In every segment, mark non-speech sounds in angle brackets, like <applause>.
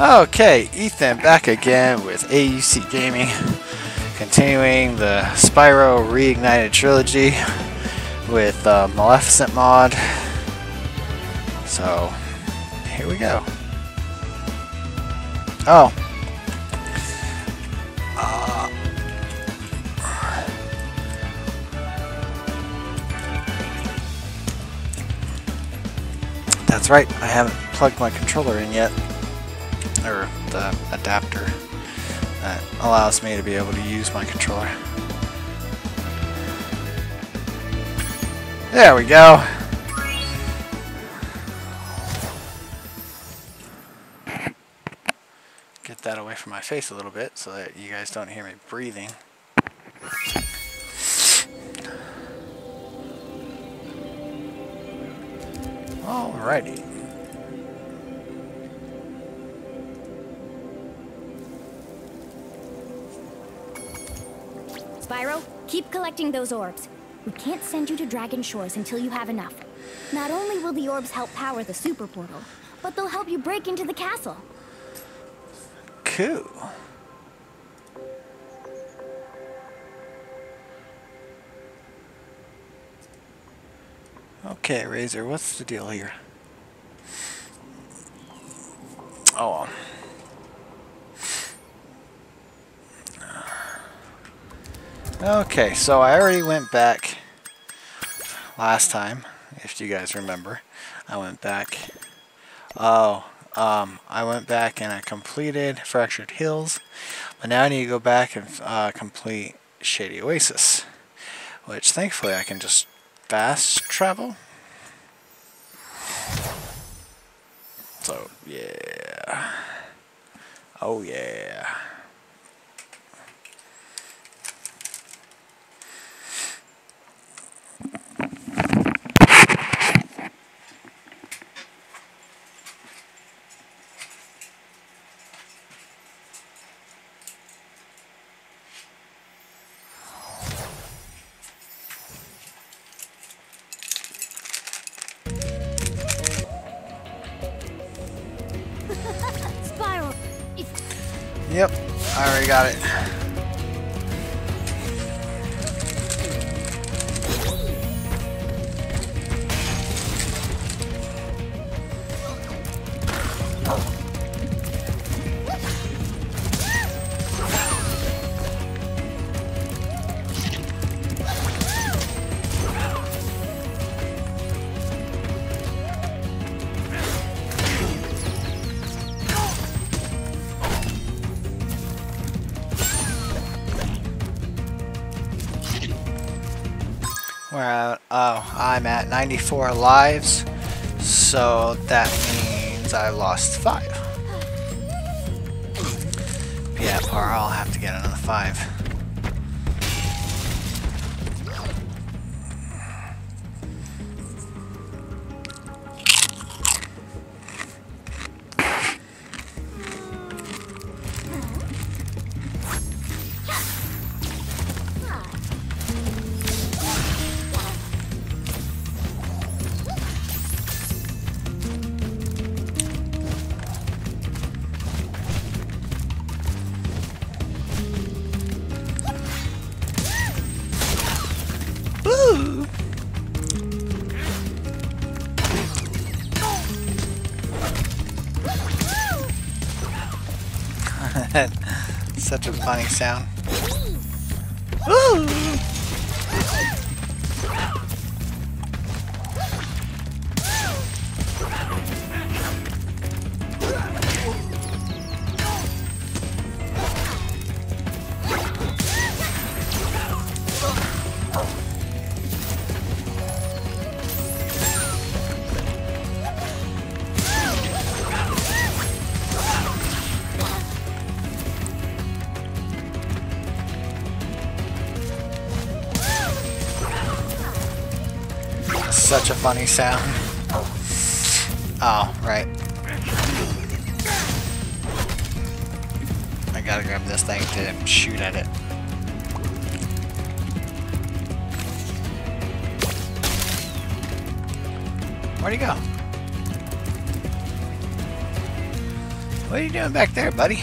Okay, Ethan back again with AUC Gaming, continuing the Spyro Reignited Trilogy with uh, Maleficent mod. So, here we go. Oh. Uh, that's right, I haven't plugged my controller in yet or the adapter that allows me to be able to use my controller. There we go. Get that away from my face a little bit so that you guys don't hear me breathing. Alrighty. Spyro, keep collecting those orbs. We can't send you to Dragon Shores until you have enough. Not only will the orbs help power the super portal, but they'll help you break into the castle. Cool. Okay, Razor, what's the deal here? Oh. Okay, so I already went back last time, if you guys remember. I went back. Oh, um, I went back and I completed Fractured Hills, but now I need to go back and uh, complete Shady Oasis, which thankfully I can just fast travel. So, yeah. Oh, yeah. 94 lives, so that means I lost 5. Yeah, par, I'll have to get another 5. Such a funny sound. Funny sound. Oh, right. I gotta grab this thing to shoot at it. Where'd he go? What are you doing back there, buddy?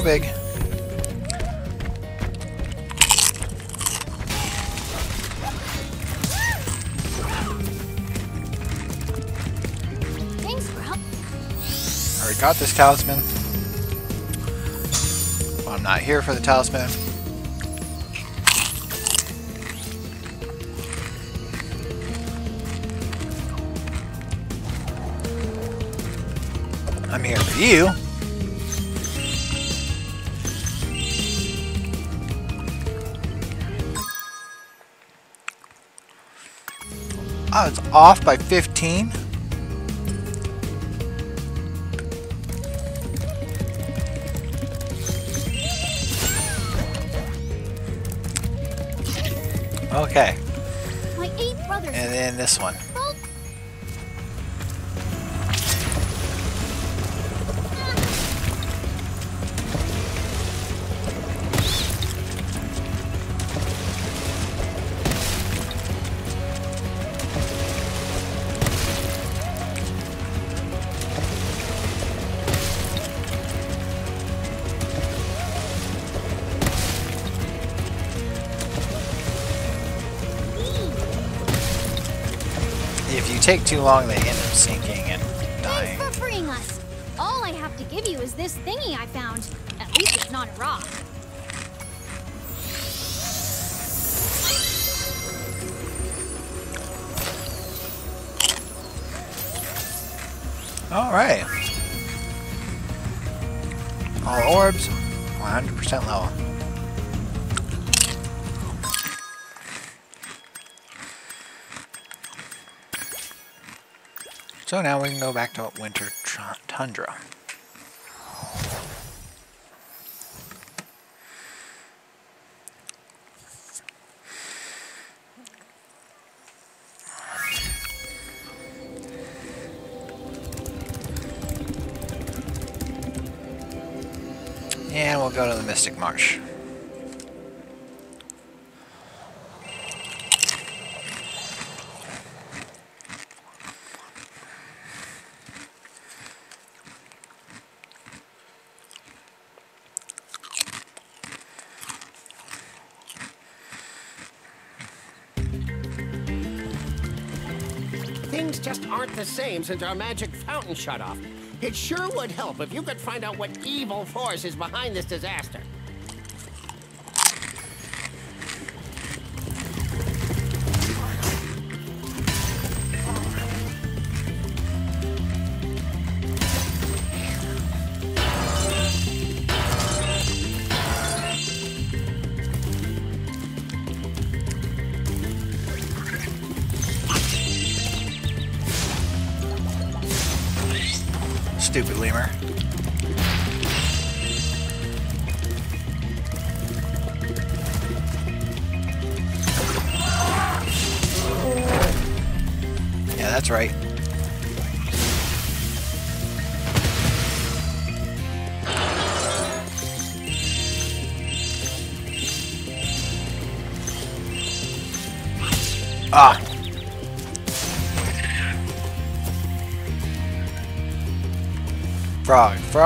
Grow big. Thanks, Grump. Already got this talisman. Well, I'm not here for the talisman. I'm here for you. Oh, it's off by 15? Okay, My eight brothers. and then this one. Take too long, they end up sinking and dying. Thanks for freeing us. All I have to give you is this thingy I found. At least it's not a rock. All So now we can go back to Winter Tundra. And we'll go to the Mystic Marsh. The same since our magic fountain shut off. It sure would help if you could find out what evil force is behind this disaster.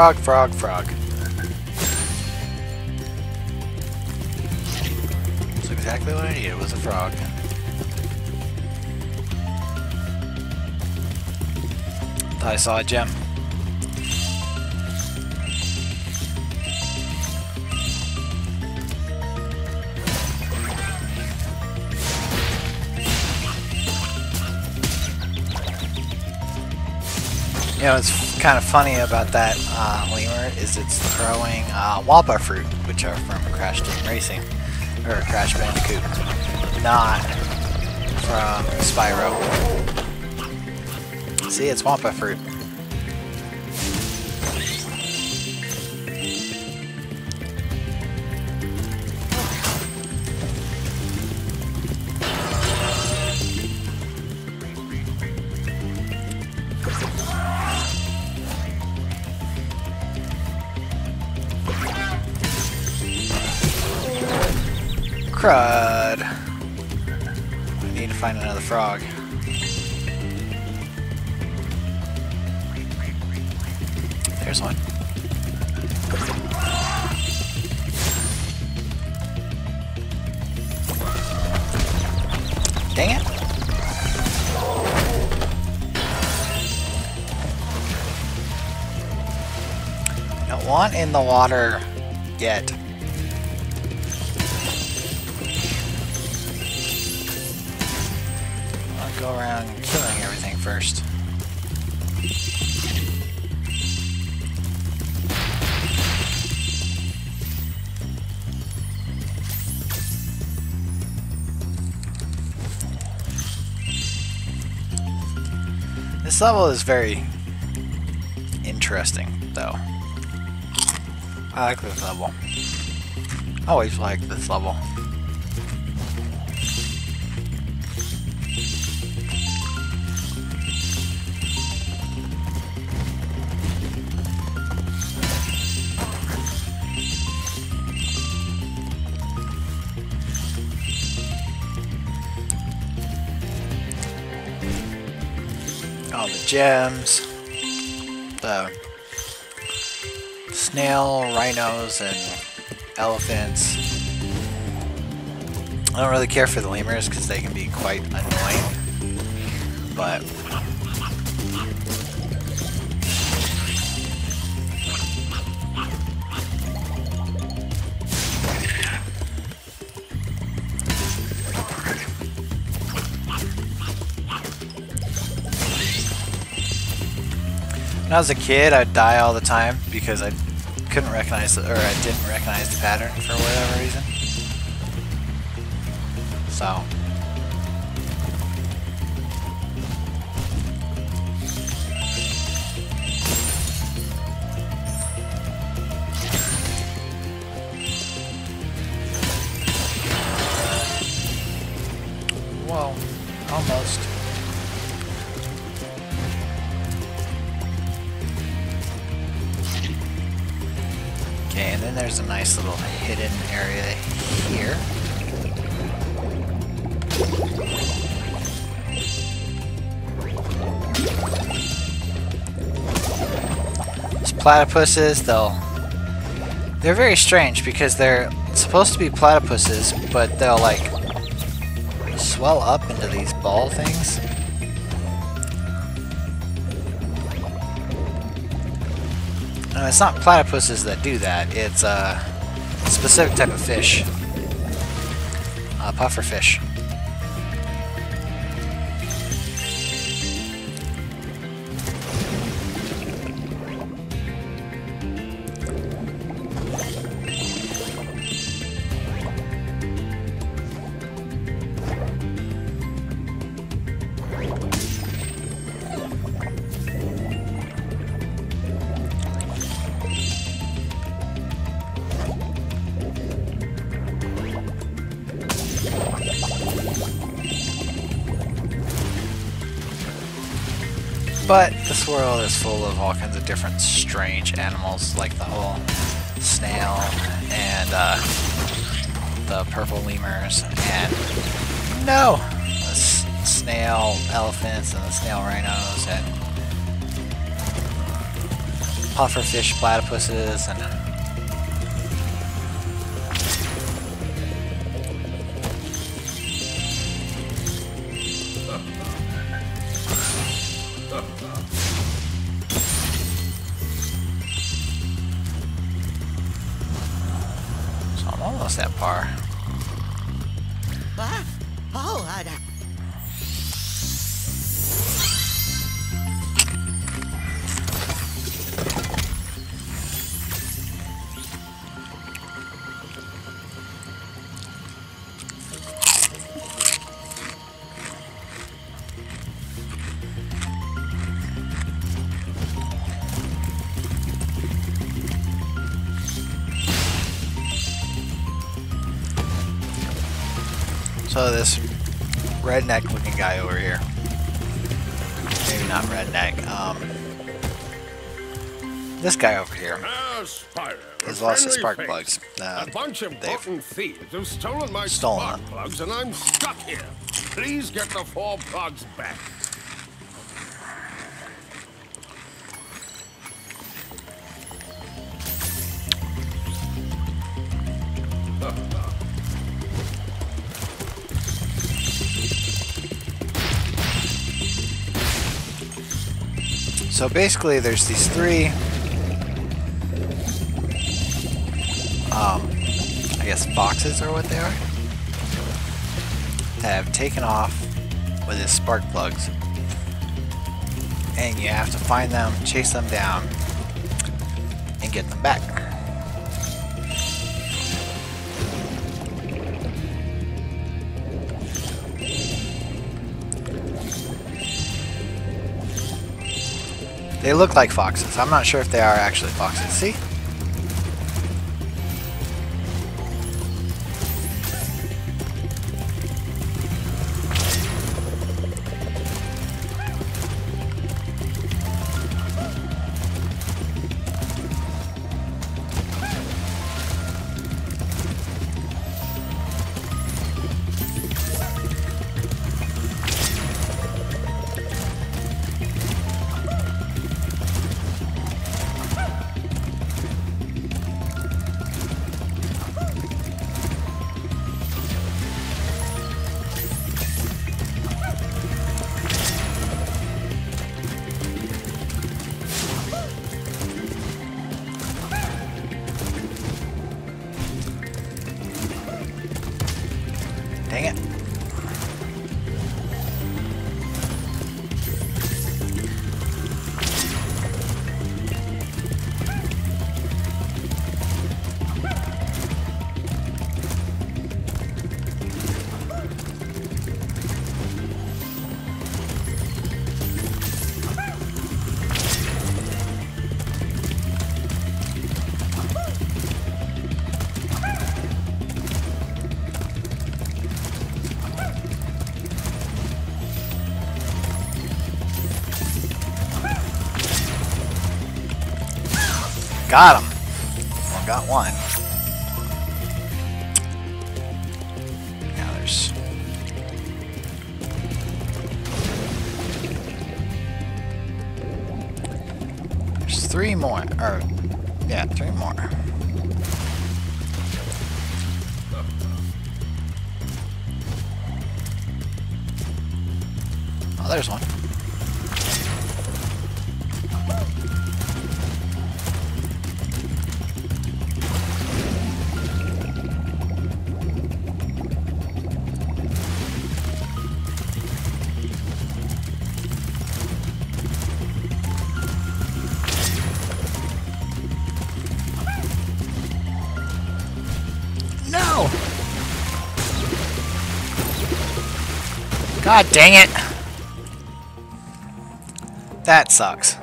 Frog, frog, frog. That's exactly what I needed, was a frog. I saw a gem. What's kind of funny about that uh, lemur is it's throwing uh, Wumpa fruit, which are from Crash Team Racing, or Crash Bandicoot, not from Spyro. See, it's Wumpa fruit. In the water yet. I'll go around killing everything first. This level is very interesting. I like this level. Always like this level. All the gems, the snail, rhinos, and elephants. I don't really care for the lemurs because they can be quite annoying. But when I was a kid, I'd die all the time because I couldn't recognize the, or I didn't recognize the pattern for whatever reason. So. Platypuses, they'll... They're very strange because they're supposed to be platypuses, but they'll like swell up into these ball things. No, it's not platypuses that do that. It's a specific type of fish. Uh, puffer fish. World is full of all kinds of different strange animals, like the whole snail and uh, the purple lemurs, and no, the snail elephants and the snail rhinos and pufferfish platypuses and redneck looking guy over here. Maybe not redneck, um this guy over here. There's lots of spark face. plugs. Uh, a bunch of they've thieves have stolen my stolen spark plugs, and I'm stuck here. Please get the four plugs back. So basically, there's these three, um, I guess boxes are what they are, that have taken off with his spark plugs. And you have to find them, chase them down, and get them back. They look like foxes. I'm not sure if they are actually foxes. See? Got him. God dang it! That sucks.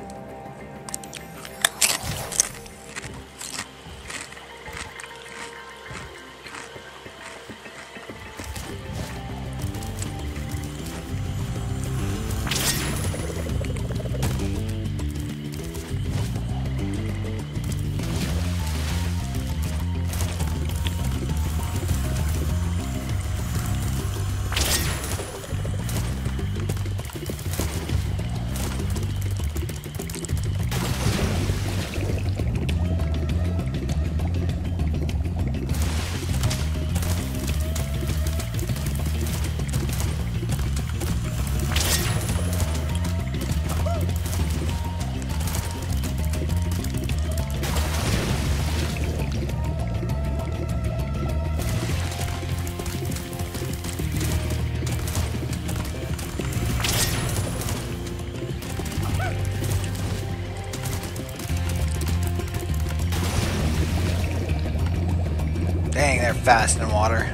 Fast in water.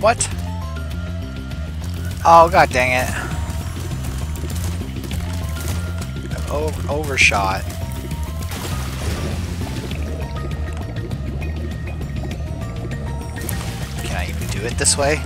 What? Oh, god dang it. O overshot. Can I even do it this way?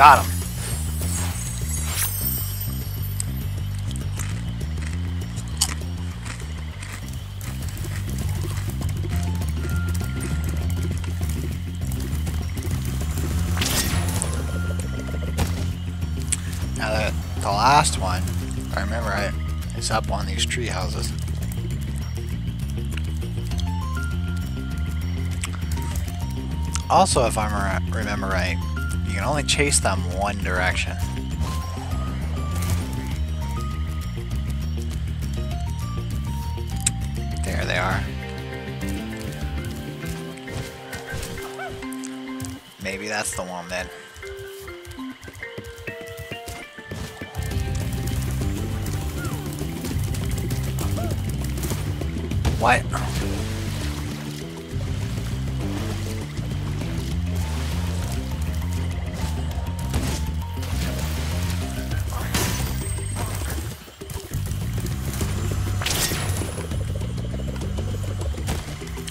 Got him. Now the, the last one, if I remember right, is up on these tree houses. Also, if I remember right, can only chase them one direction.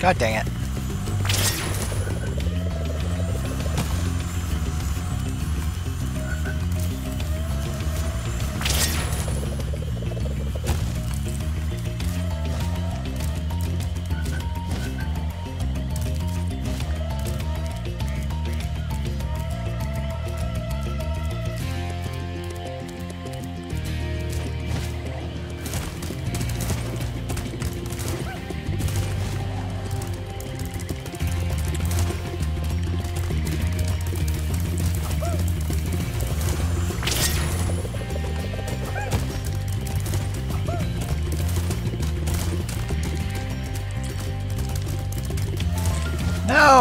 God dang it.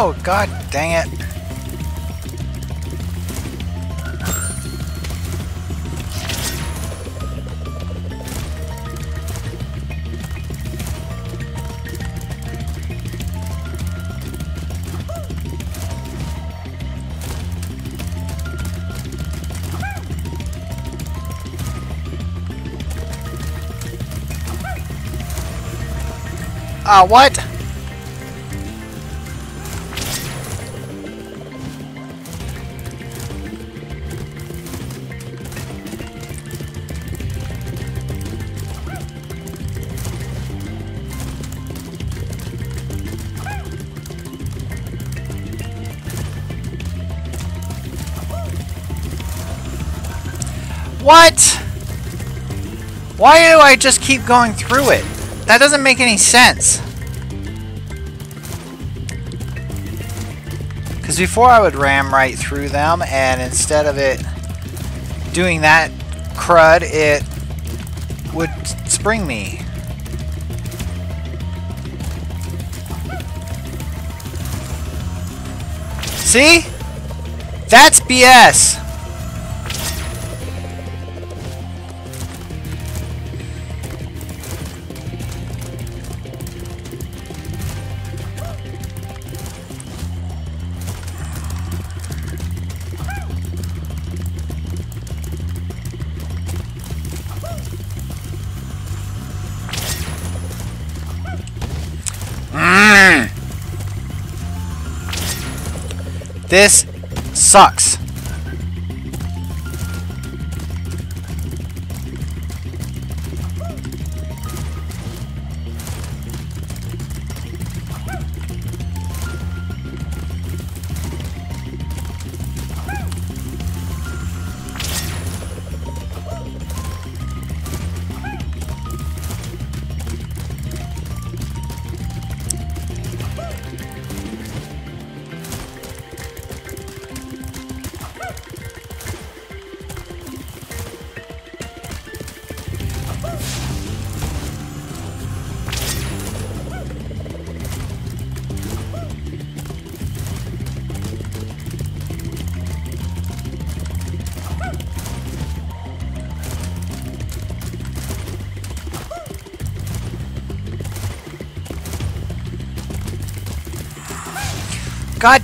No! God dang it. Ah, what? What? Why do I just keep going through it? That doesn't make any sense. Because before I would ram right through them, and instead of it doing that crud, it would spring me. See? That's BS. This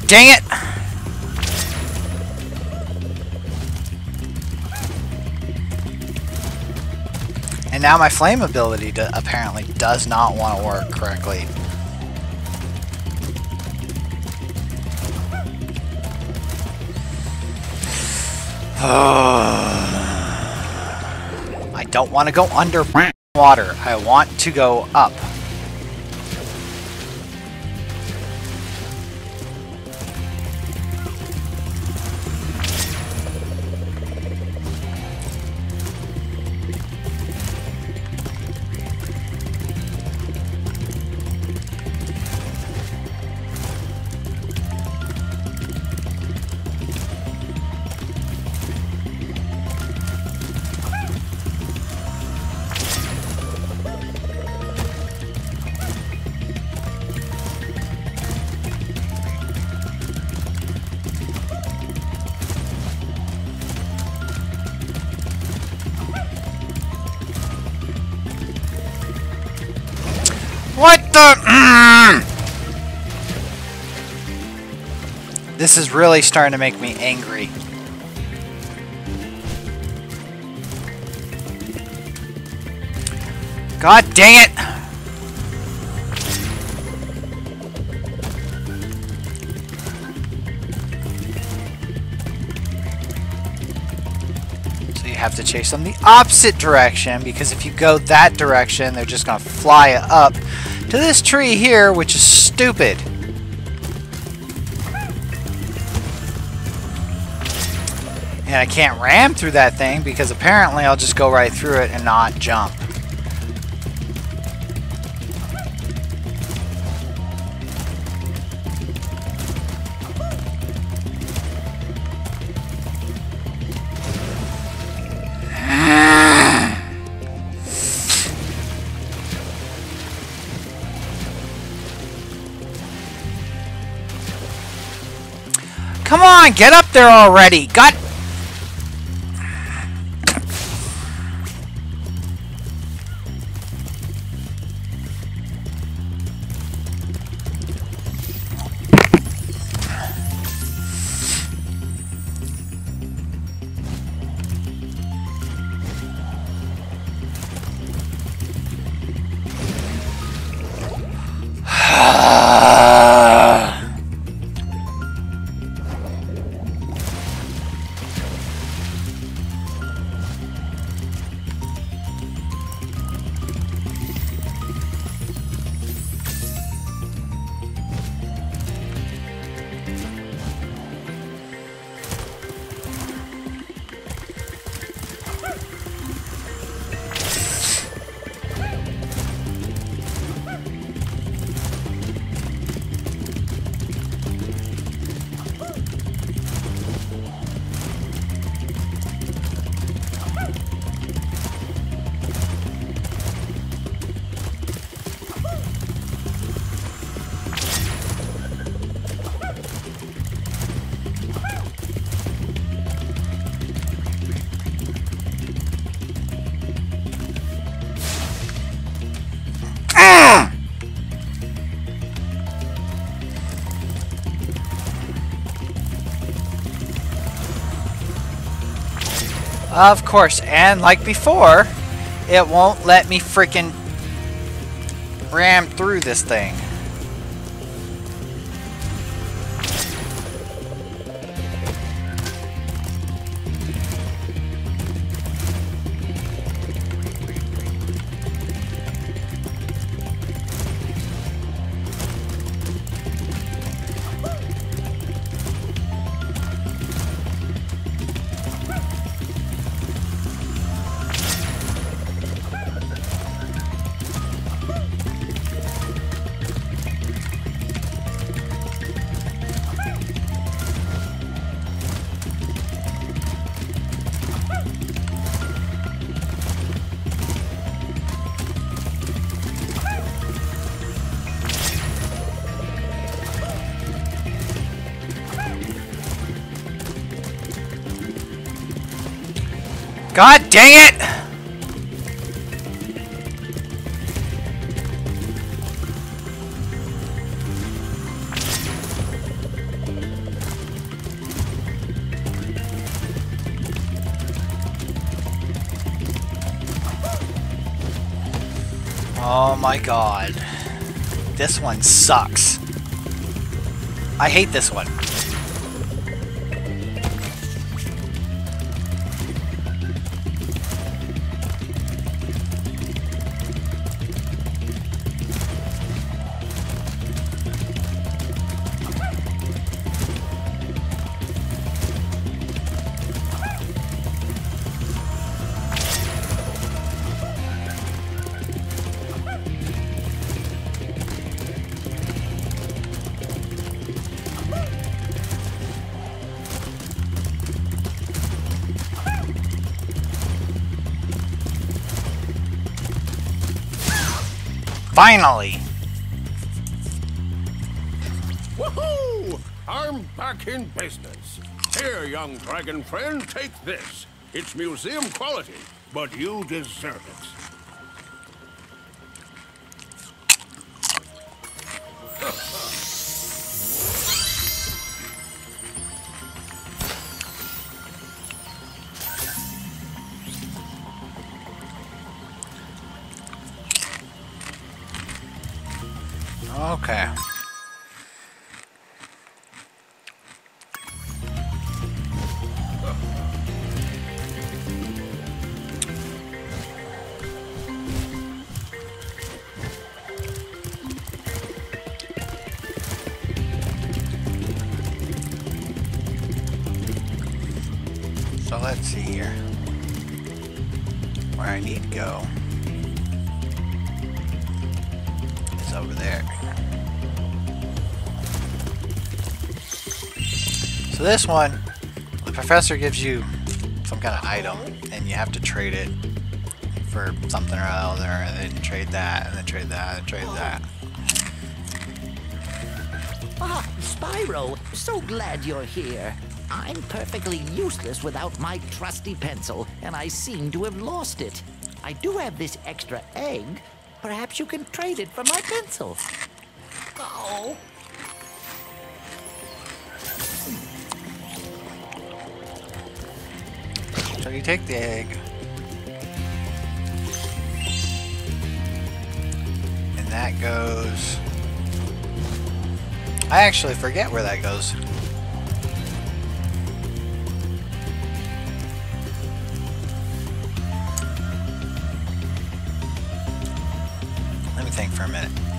dang it! And now my flame ability do apparently does not want to work correctly. <sighs> I don't want to go under water. I want to go up. Mm! This is really starting to make me angry. God dang it! So you have to chase them the opposite direction because if you go that direction, they're just going to fly up to this tree here, which is stupid. And I can't ram through that thing because apparently I'll just go right through it and not jump. On, get up there already! God Of course, and like before, it won't let me freaking ram through this thing. God dang it! Oh my god. This one sucks. I hate this one. Finally! Woohoo! I'm back in business. Here, young dragon friend, take this. It's museum quality, but you deserve it. This one, the professor gives you some kind of item, and you have to trade it for something or other, and then trade that, and then trade that, and trade that. Ah, Spyro, so glad you're here. I'm perfectly useless without my trusty pencil, and I seem to have lost it. I do have this extra egg. Perhaps you can trade it for my pencil. Take the egg. And that goes... I actually forget where that goes. Let me think for a minute.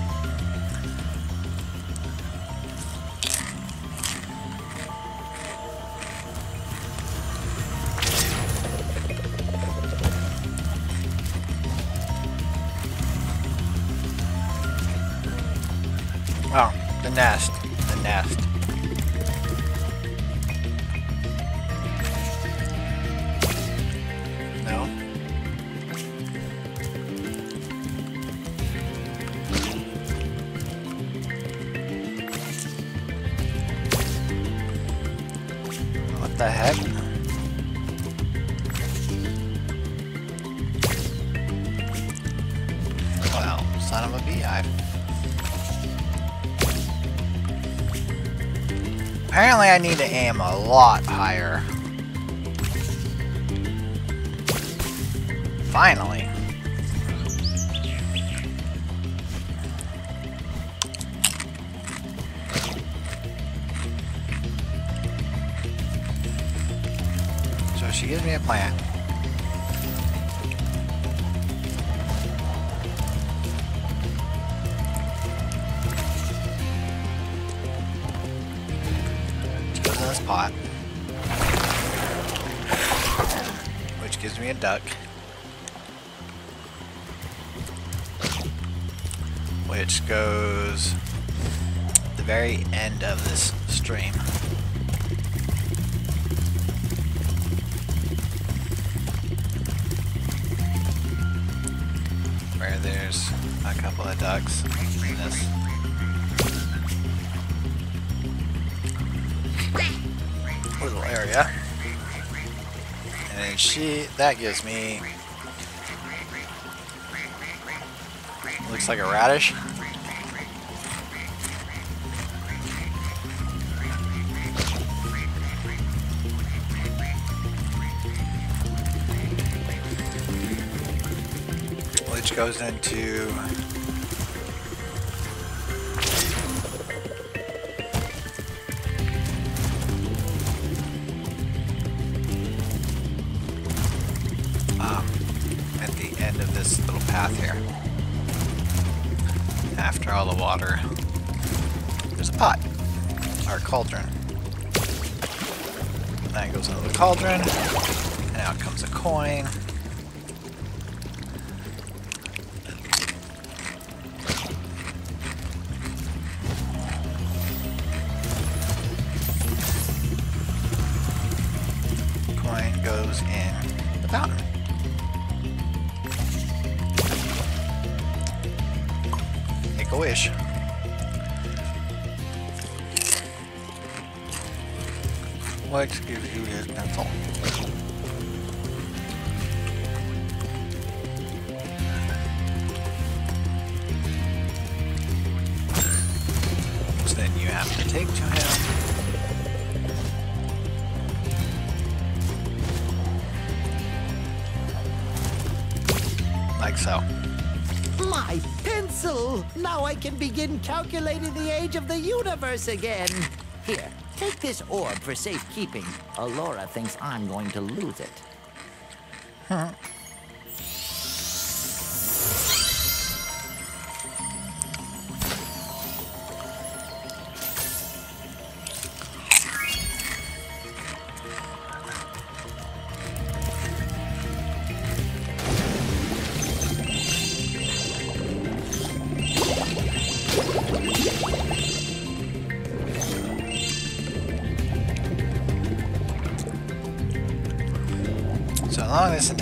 Lot like a radish. Which goes into I can begin calculating the age of the universe again. Here, take this orb for safekeeping. Elora thinks I'm going to lose it. So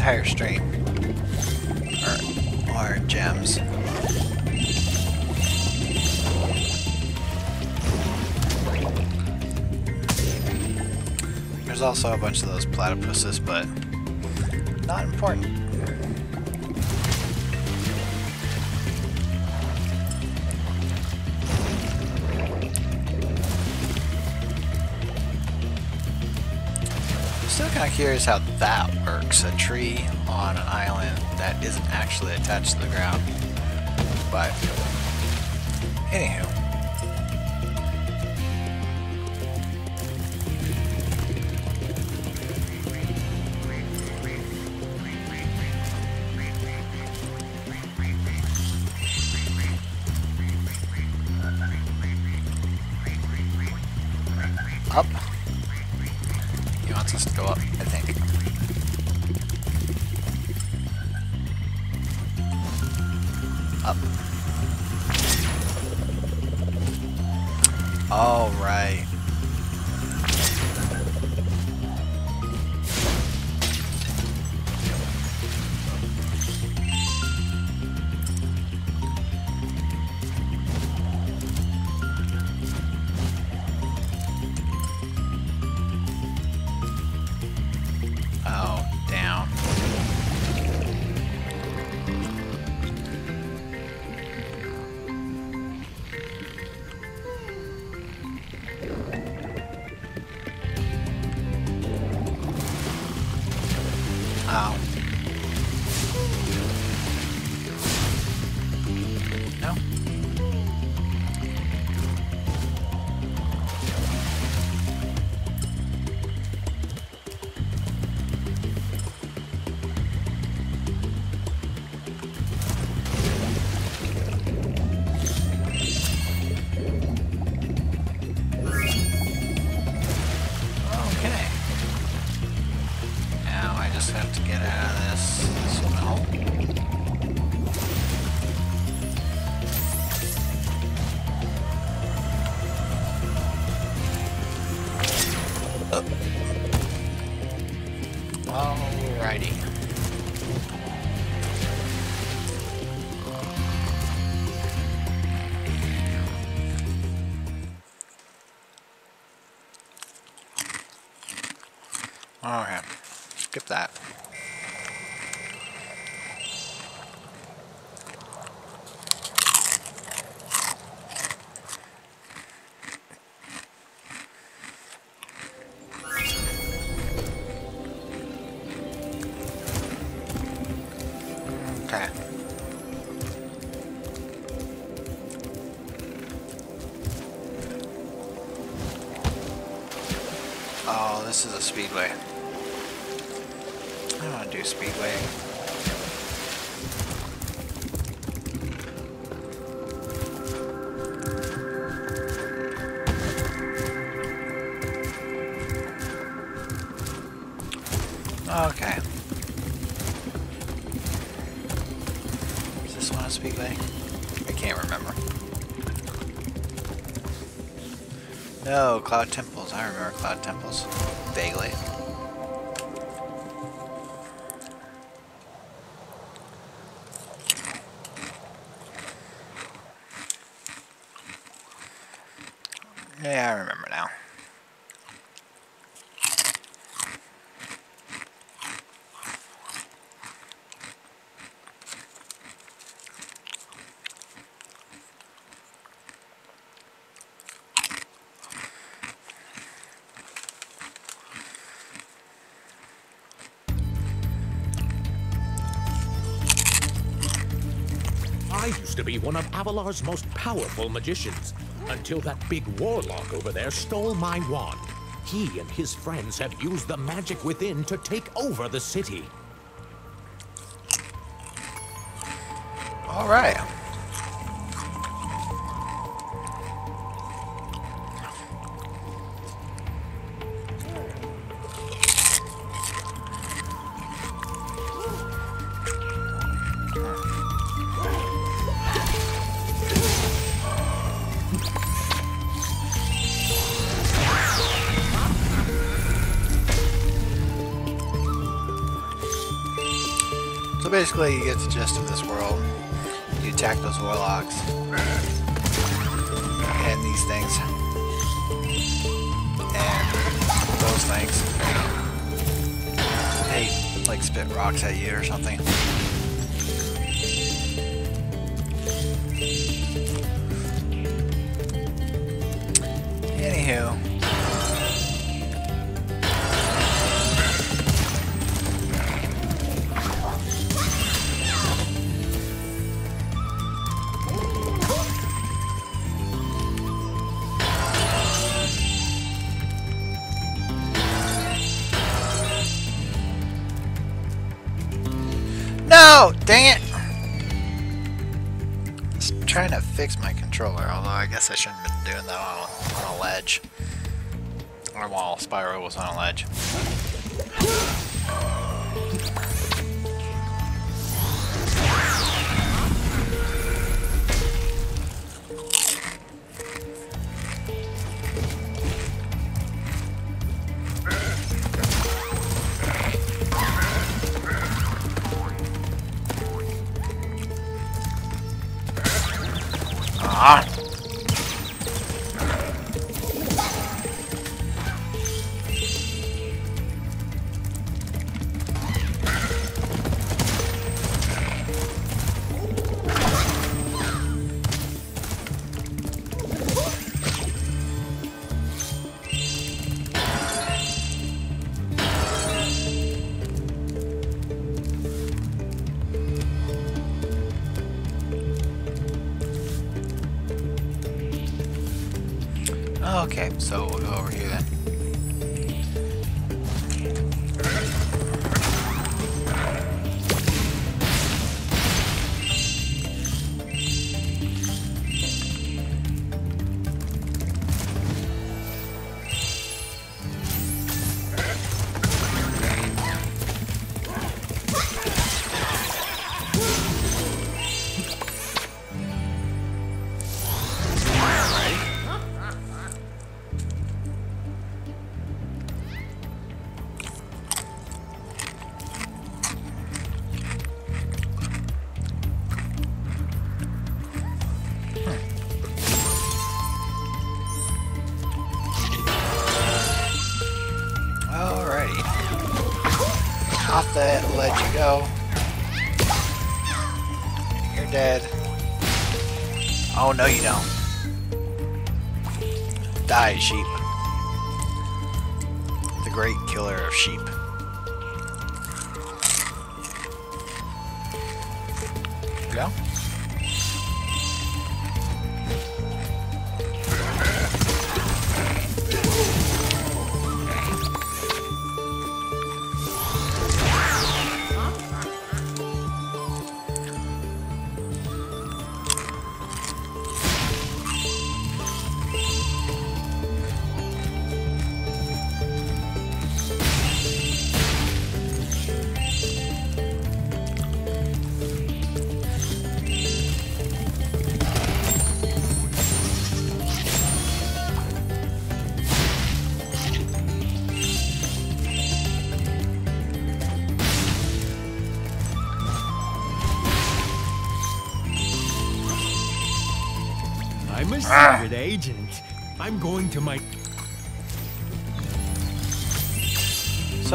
entire stream are, are gems. There's also a bunch of those platypuses, but not important. Curious how that works. A tree on an island that isn't actually attached to the ground. But, anywho. This is a speedway. I want to do speedway. Okay. Is this one a speedway? I can't remember. No, Cloud Temples. I remember Cloud Temples. Vaguely. One of Avalar's most powerful magicians, until that big warlock over there stole my wand. He and his friends have used the magic within to take over the city. All right. Spyro was on a ledge.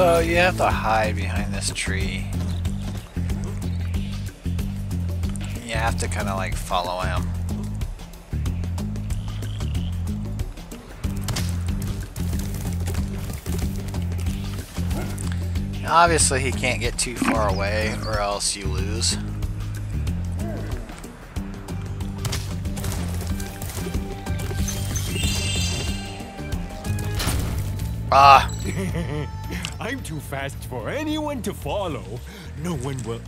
So you have to hide behind this tree. You have to kind of like follow him. Obviously he can't get too far away or else you lose. Ah, too fast for anyone to follow. No one will.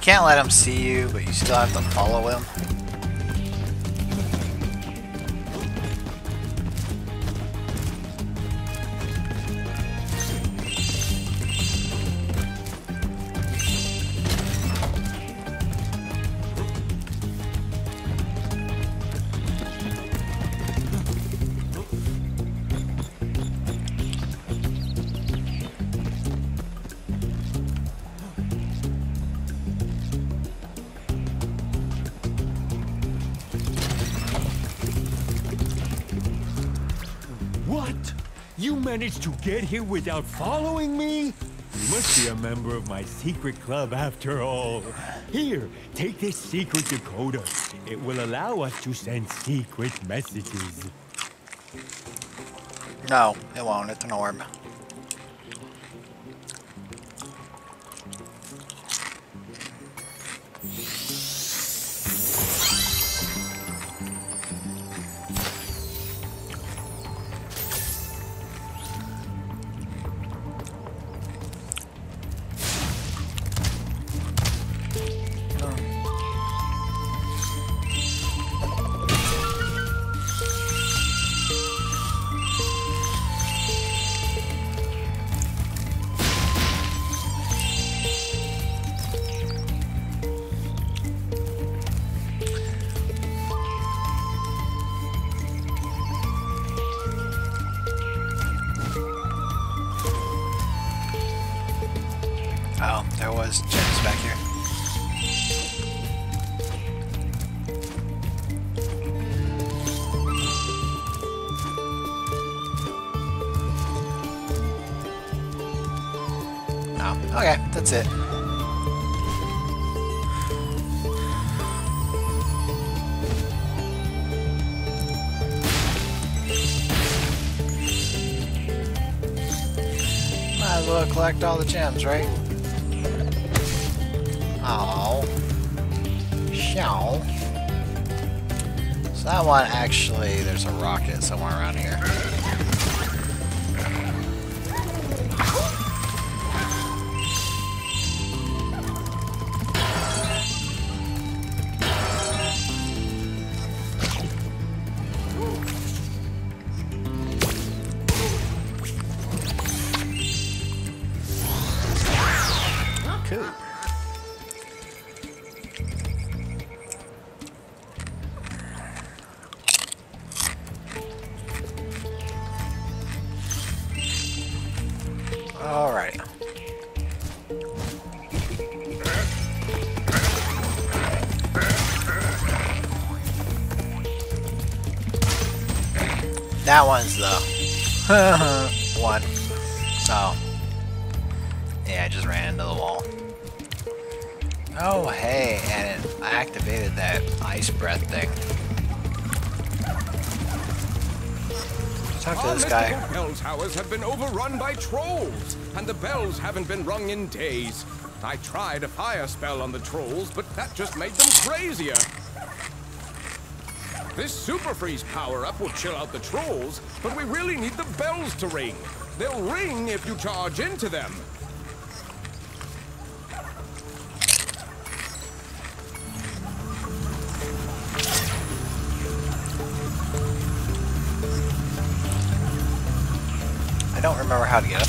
can't let him see you, but you still have to follow him. Managed to get here without following me? You must be a member of my secret club after all. Here, take this secret decoder. It will allow us to send secret messages. No, it won't. It's an orb. Collect all the gems, right? Oh. Shell. So that one actually, there's a rocket somewhere around here. Haven't been rung in days. I tried a fire spell on the trolls, but that just made them crazier. This super freeze power-up will chill out the trolls, but we really need the bells to ring. They'll ring if you charge into them. I don't remember how to get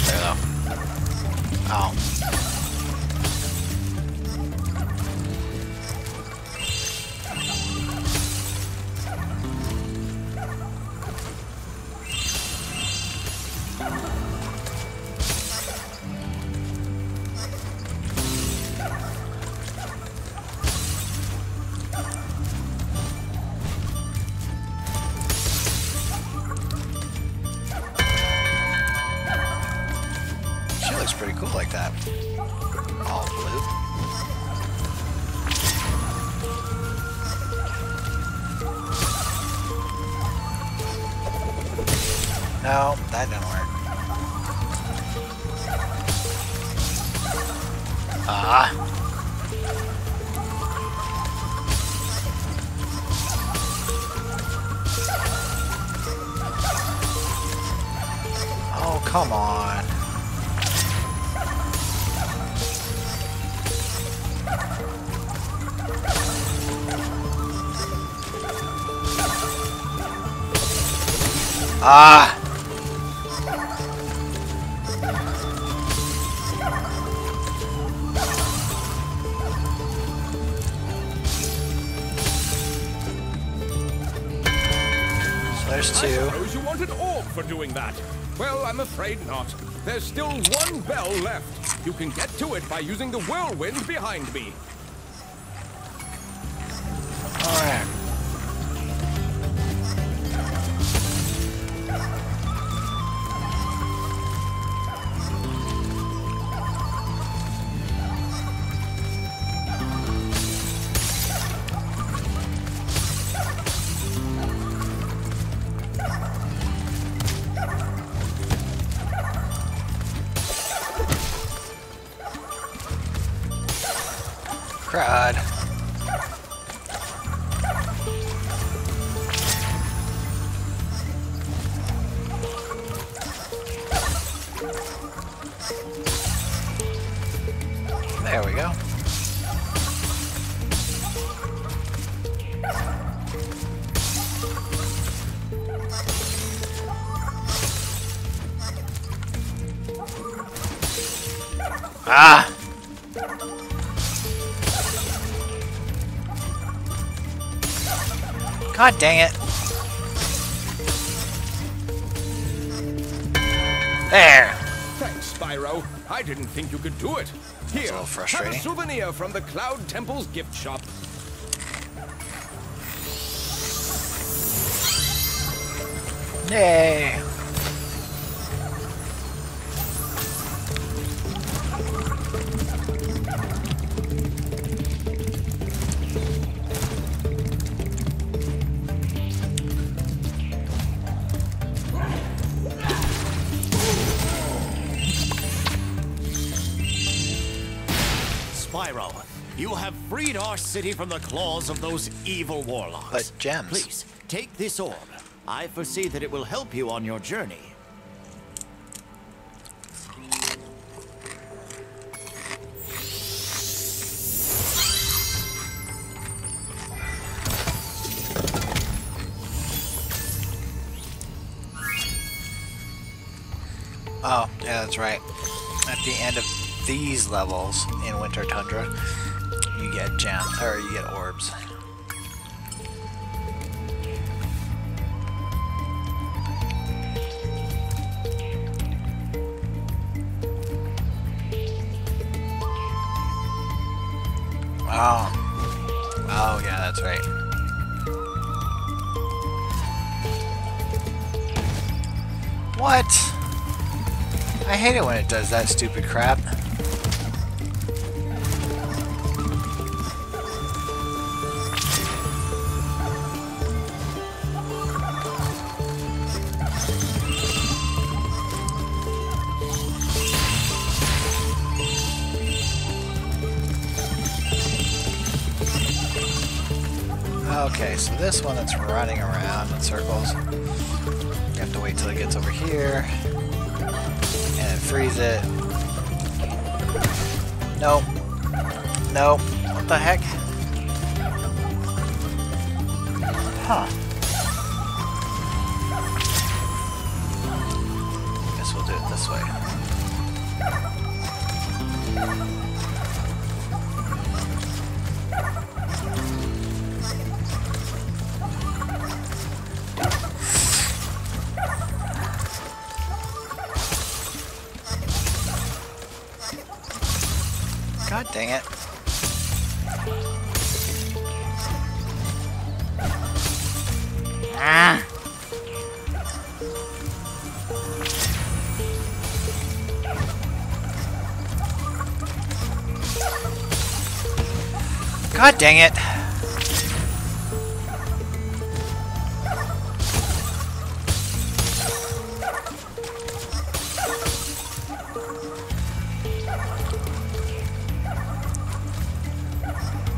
No, that didn't work. Ah. Oh, come on. Ah! So there's I suppose you want an orb for doing that. Well, I'm afraid not. There's still one bell left. You can get to it by using the whirlwind behind me. Souvenir from the Cloud Temple's gift shop. Yay! City from the claws of those evil warlocks. But gems. Please, take this orb. I foresee that it will help you on your journey. Oh, yeah, that's right. At the end of these levels in Winter Tundra, get or you get orbs. Oh. Oh, yeah, that's right. What? I hate it when it does that stupid crap. Okay, so this one that's running around in circles, you have to wait till it gets over here, and freeze it. Nope. Nope. What the heck? Huh. dang it.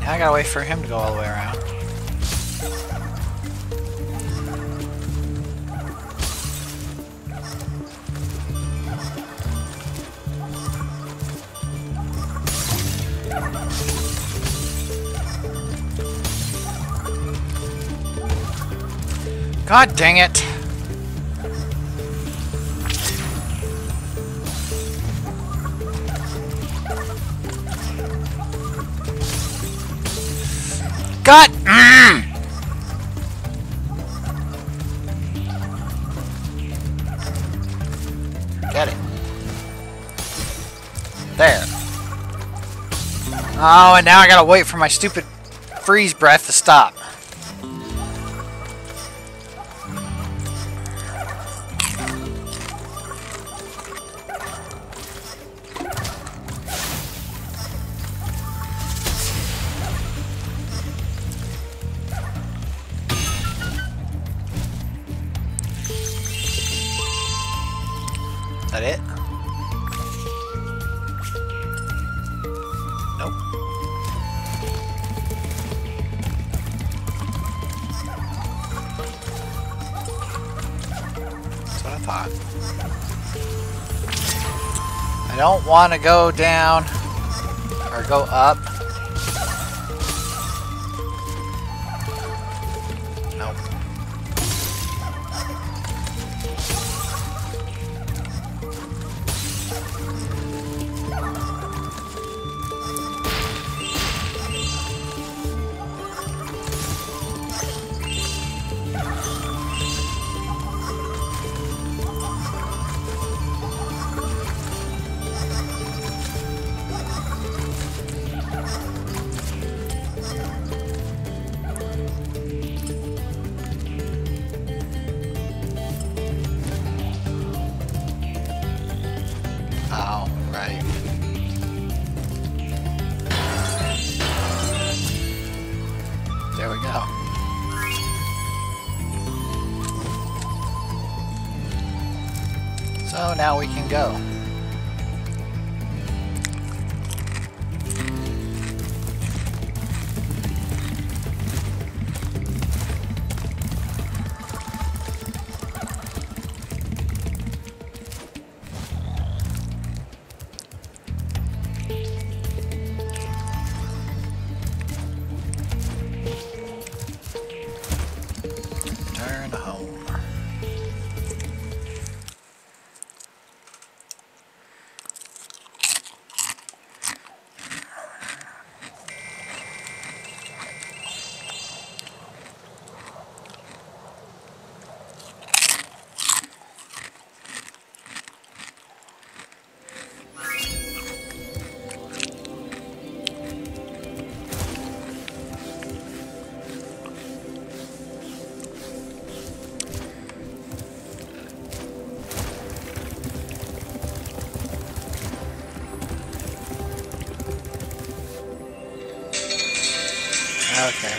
Now I gotta wait for him to go all the way God dang it! God! Mm. Get it. There. Oh, and now I gotta wait for my stupid freeze breath to stop. Want to go down or go up. So now we can go.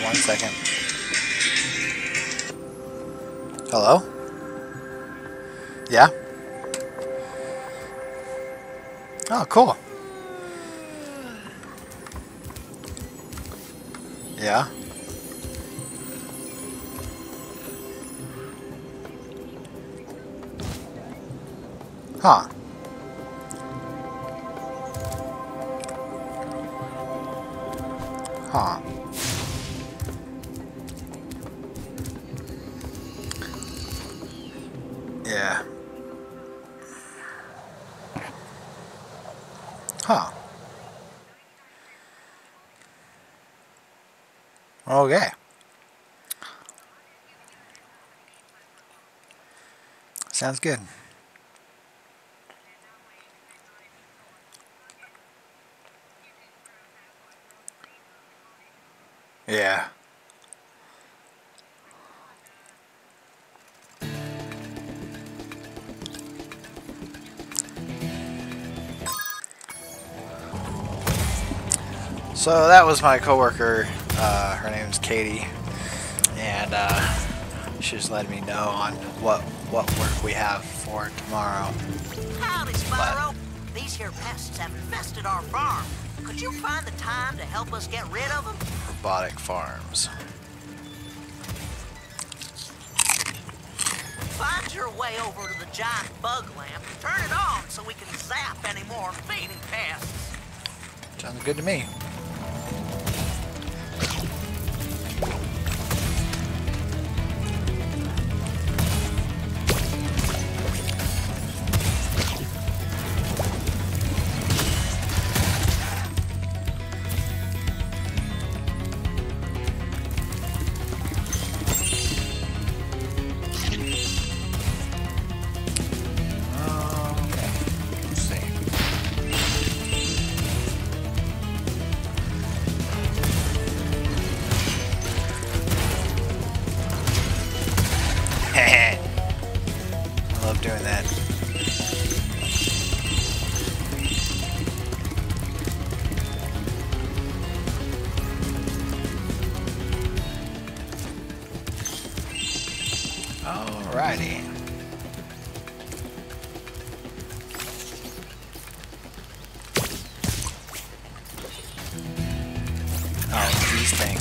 One second. Sounds good. Yeah. So that was my coworker. Uh, her name's Katie, and uh, she just let me know on what what work we have for tomorrow. Howdy, Spyro. These here pests have infested our farm. Could you find the time to help us get rid of them? robotic farms. Find your way over to the giant bug lamp, turn it on so we can zap any more feeding pests. Sounds good to me.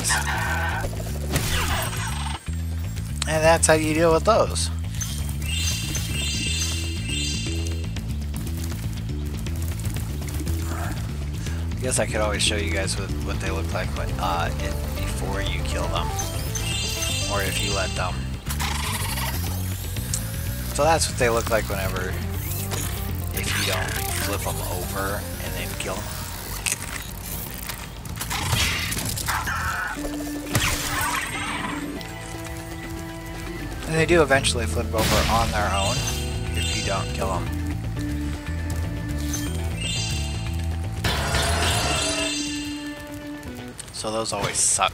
Things. And that's how you deal with those. I guess I could always show you guys what, what they look like when, uh, before you kill them. Or if you let them. So that's what they look like whenever, if you don't flip them over and then kill them. And they do eventually flip over on their own if you don't kill them. So those always suck.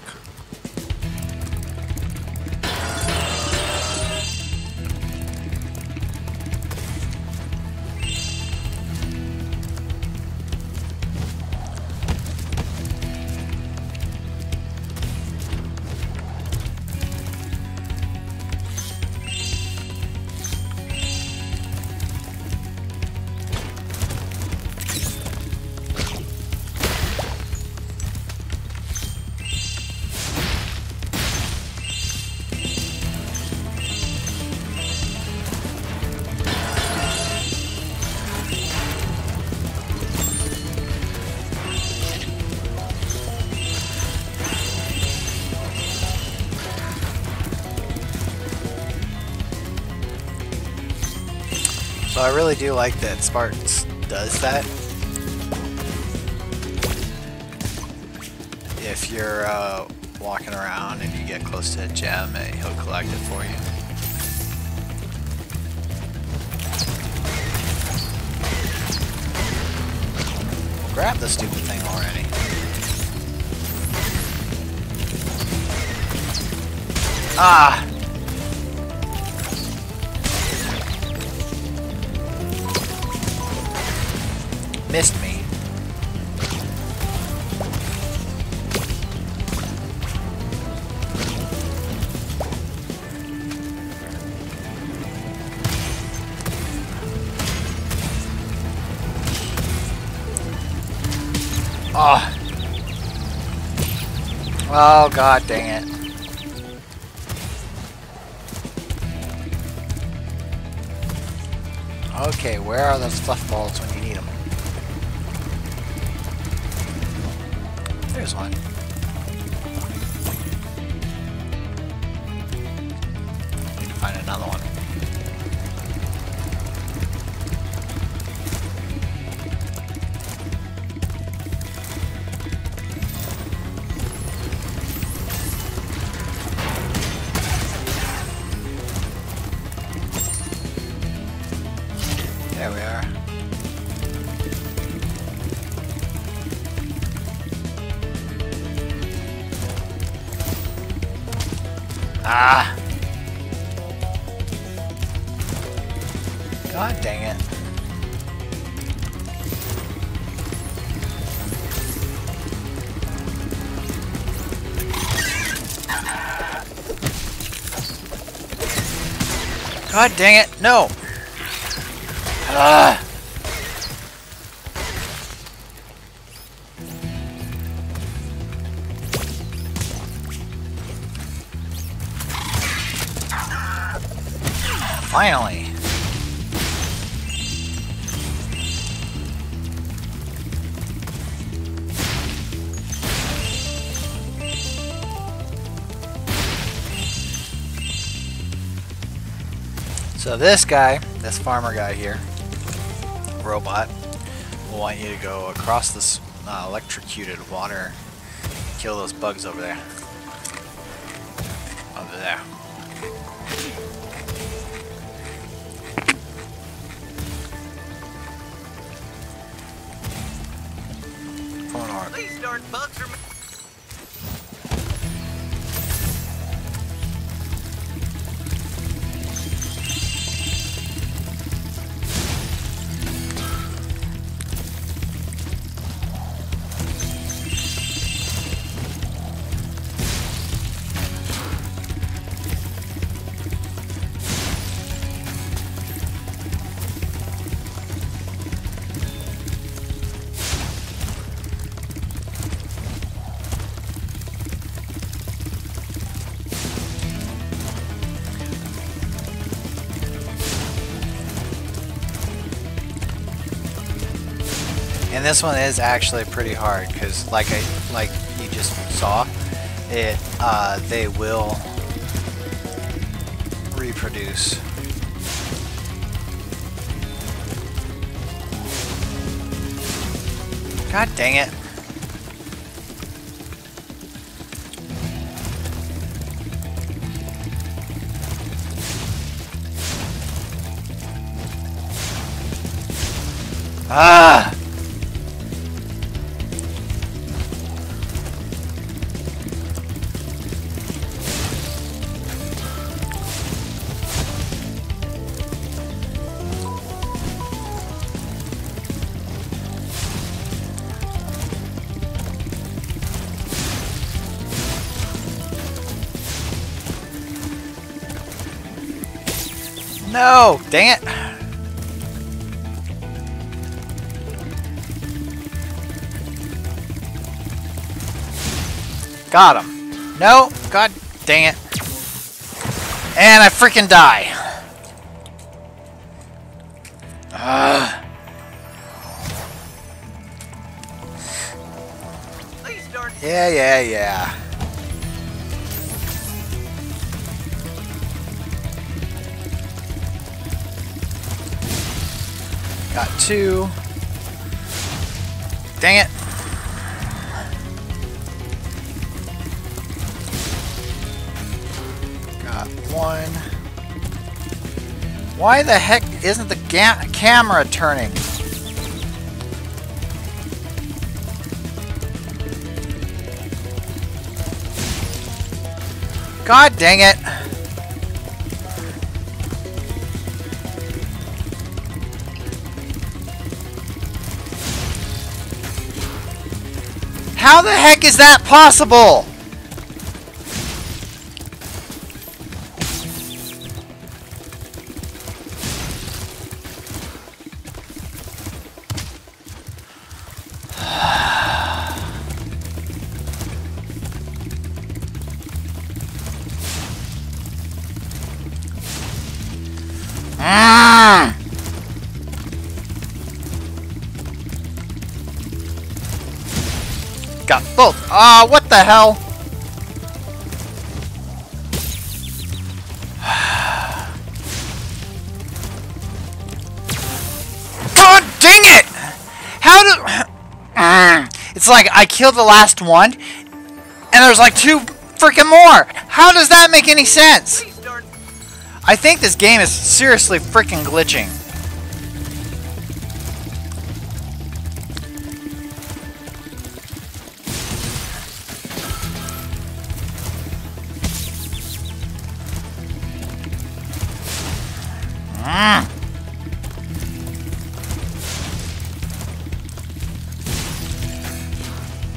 Really do like that Sparx does that. If you're uh, walking around and you get close to a gem, eh, he'll collect it for you. Grab the stupid thing already. Ah! Oh god dang it. Okay, where are those fluff balls when God dang it, no! Ah! Finally! So this guy, this farmer guy here, robot, will want you to go across this uh, electrocuted water, kill those bugs over there. Over there. These darn bugs are. And this one is actually pretty hard because, like I like you just saw, it uh, they will reproduce. God dang it! No! Dang it! Got him. No! God dang it. And I freaking die. Ugh. Yeah, yeah, yeah. Two. Dang it. Got one. Why the heck isn't the camera turning? God dang it! How the heck is that possible? Ah, what the hell? <sighs> God dang it! How do... <clears throat> Mm. It's like I killed the last one, and there's like two freaking more. How does that make any sense? I think this game is seriously freaking glitching.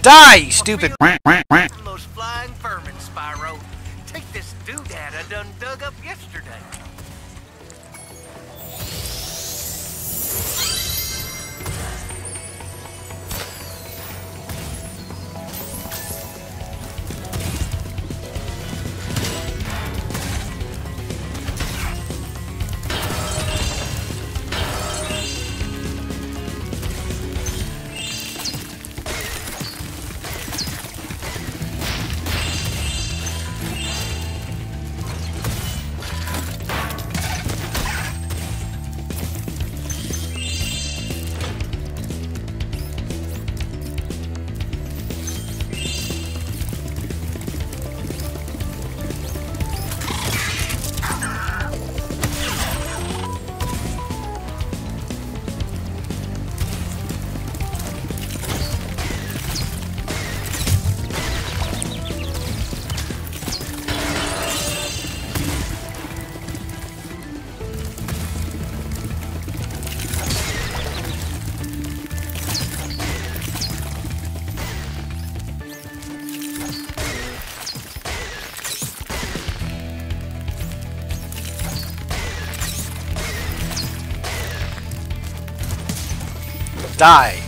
Die, you stupid. From those flying vermin, Spyro. Take this doodad I done dug up yesterday. Die!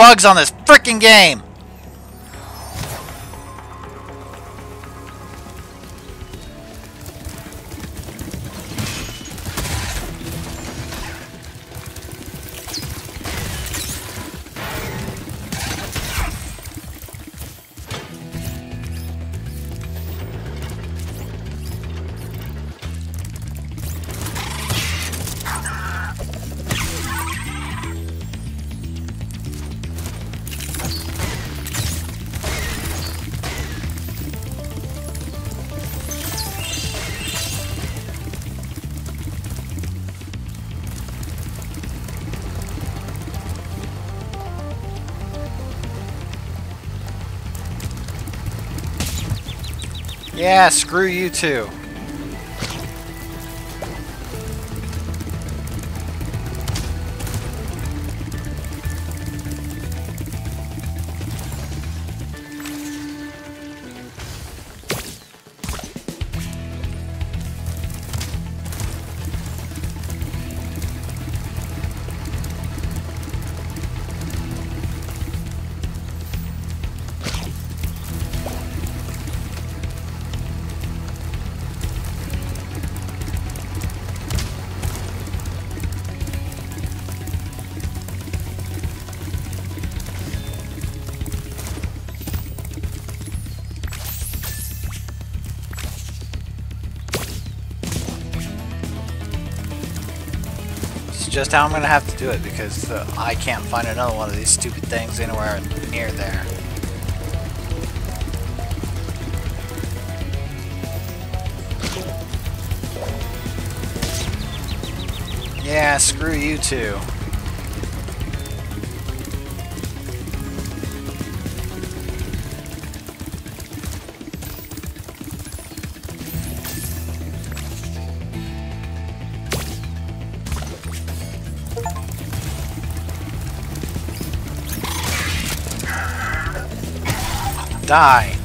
Bugs on this freaking game! Yeah, screw you too. Just how I'm gonna have to do it because uh, I can't find another one of these stupid things anywhere near there. Yeah, screw you too. Die.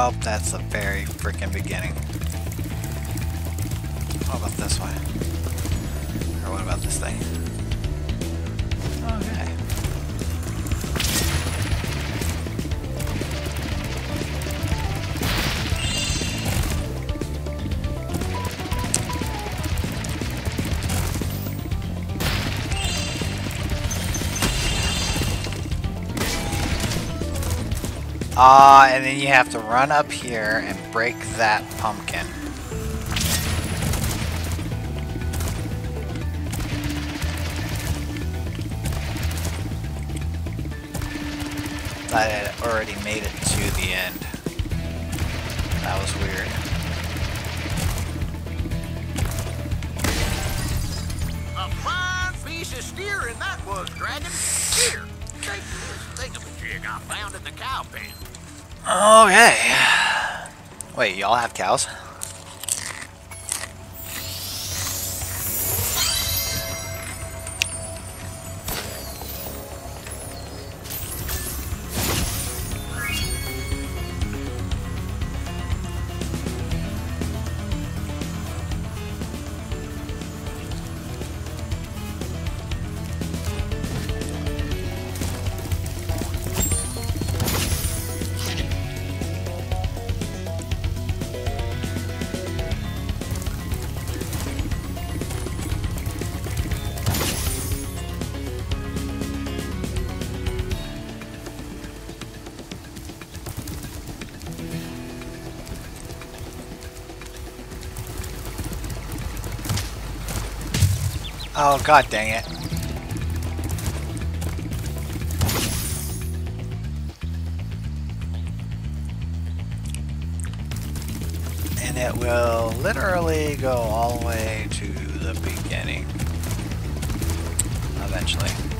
Nope, that's the very freaking beginning. What about this one? Or what about this thing? Ah, and then you have to run up here and break that pumpkin. I had already made it to the end. Cows? God dang it. And it will literally go all the way to the beginning. Eventually.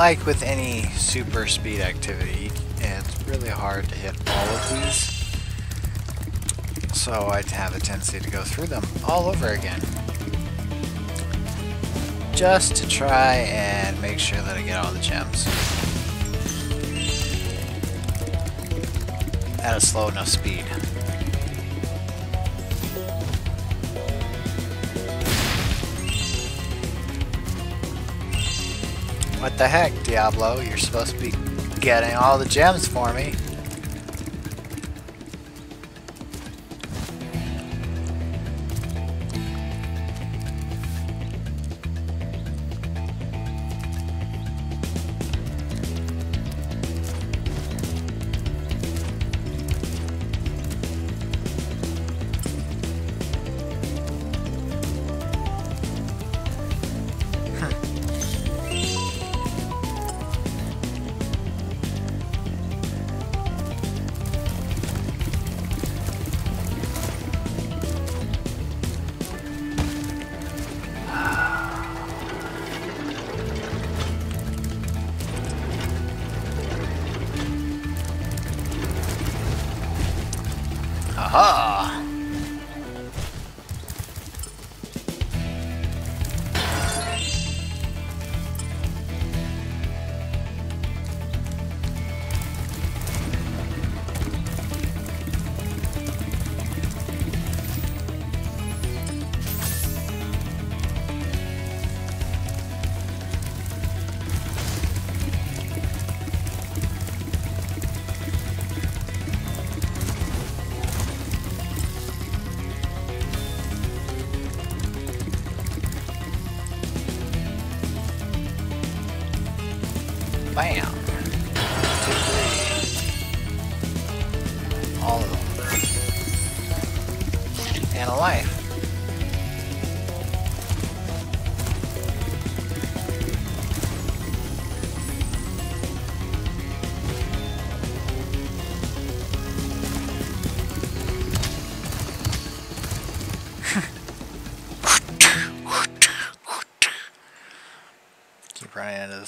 Like with any super speed activity, it's really hard to hit all of these. So I have a tendency to go through them all over again. Just to try and make sure that I get all the gems. at a slow enough speed. What the heck, Diablo? You're supposed to be getting all the gems for me.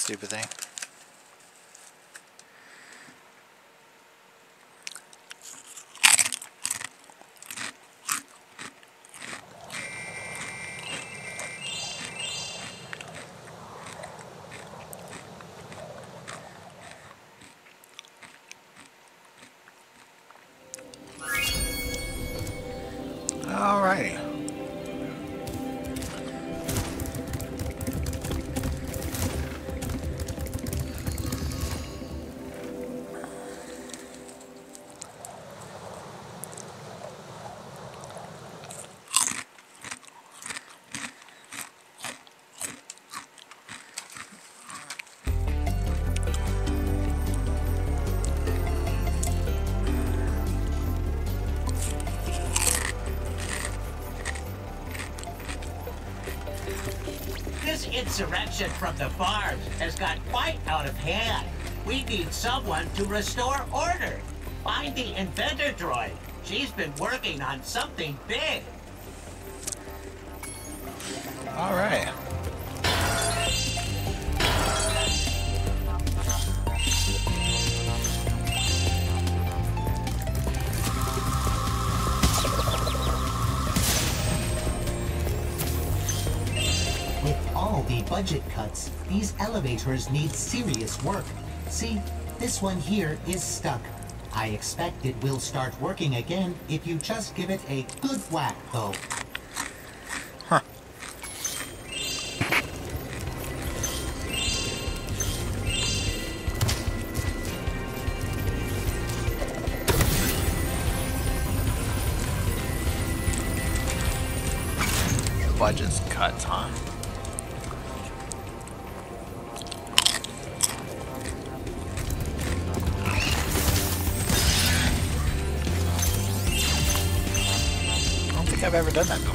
Stupid thing. Alrighty. Insurrection from the farms has got quite out of hand. We need someone to restore order. Find the inventor droid. She's been working on something big. Alright. With these elevators need serious work. See, this one here is stuck. I expect it will start working again if you just give it a good whack, though. Huh. Budget's cuts, huh? Don't think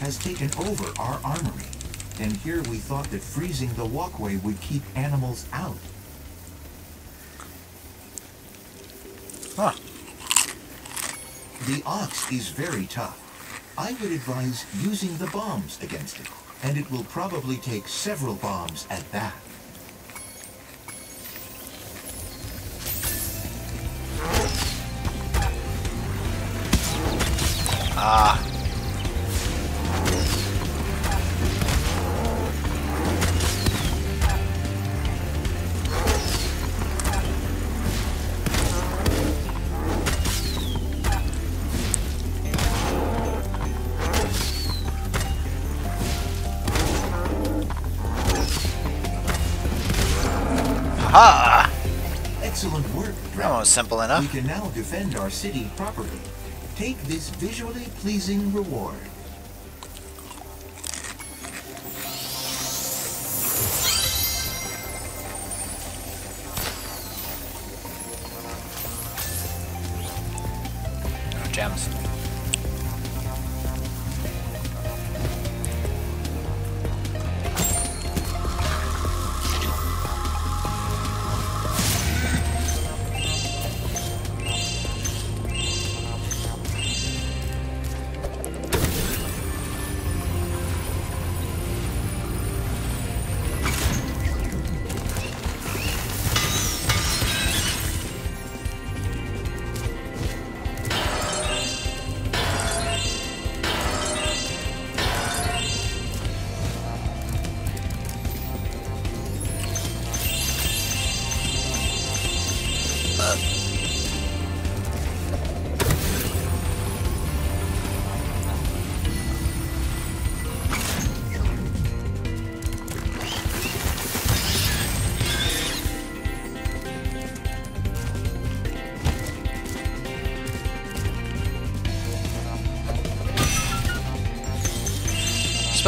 has taken over our armory. And here we thought that freezing the walkway would keep animals out. Huh. The ox is very tough. I would advise using the bombs against it, and it will probably take several bombs at that. Ah. Simple enough. We can now defend our city properly. Take this visually pleasing reward.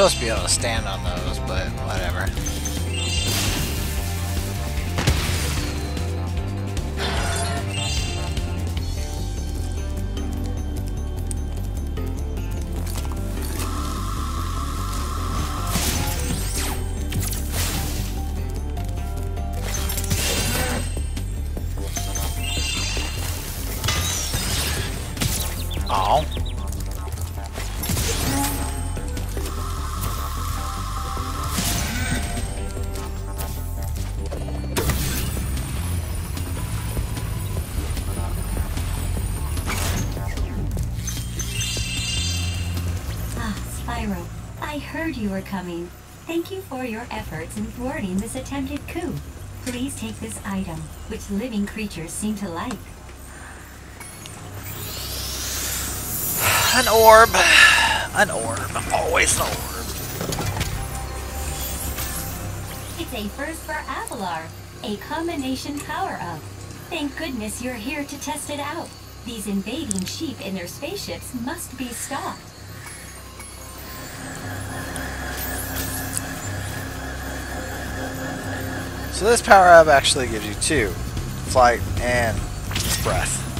Supposed to be able to stand on those, you were coming. Thank you for your efforts in thwarting this attempted coup. Please take this item, which living creatures seem to like. An orb. An orb. Always an orb. It's a first for Avalar, a combination power-up. Thank goodness you're here to test it out. These invading sheep in their spaceships must be stopped. So this power up actually gives you two. Flight and breath.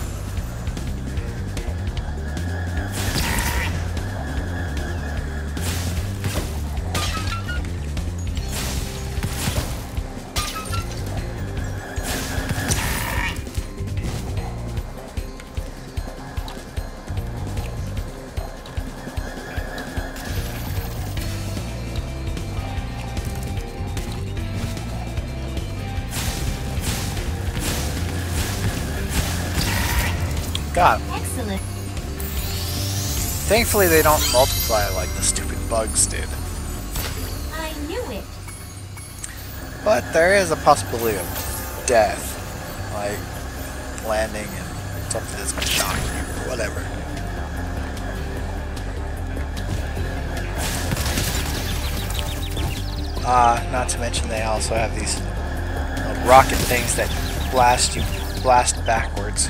God, Excellent. thankfully they don't multiply like the stupid bugs did. I knew it. But there is a possibility of death. Like landing and something that's gonna shock you or whatever. Uh, not to mention they also have these uh, rocket things that blast you, blast backwards.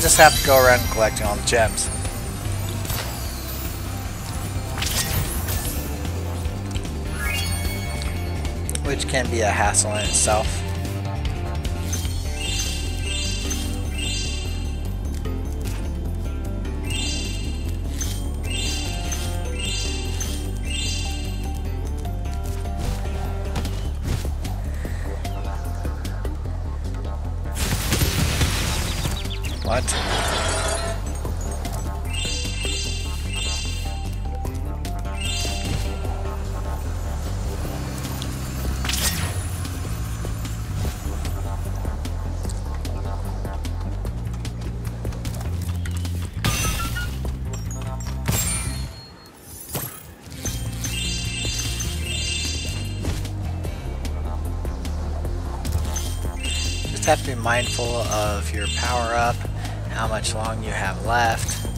just have to go around collecting all the gems. Which can be a hassle in itself. Mindful of your power up, how much long you have left,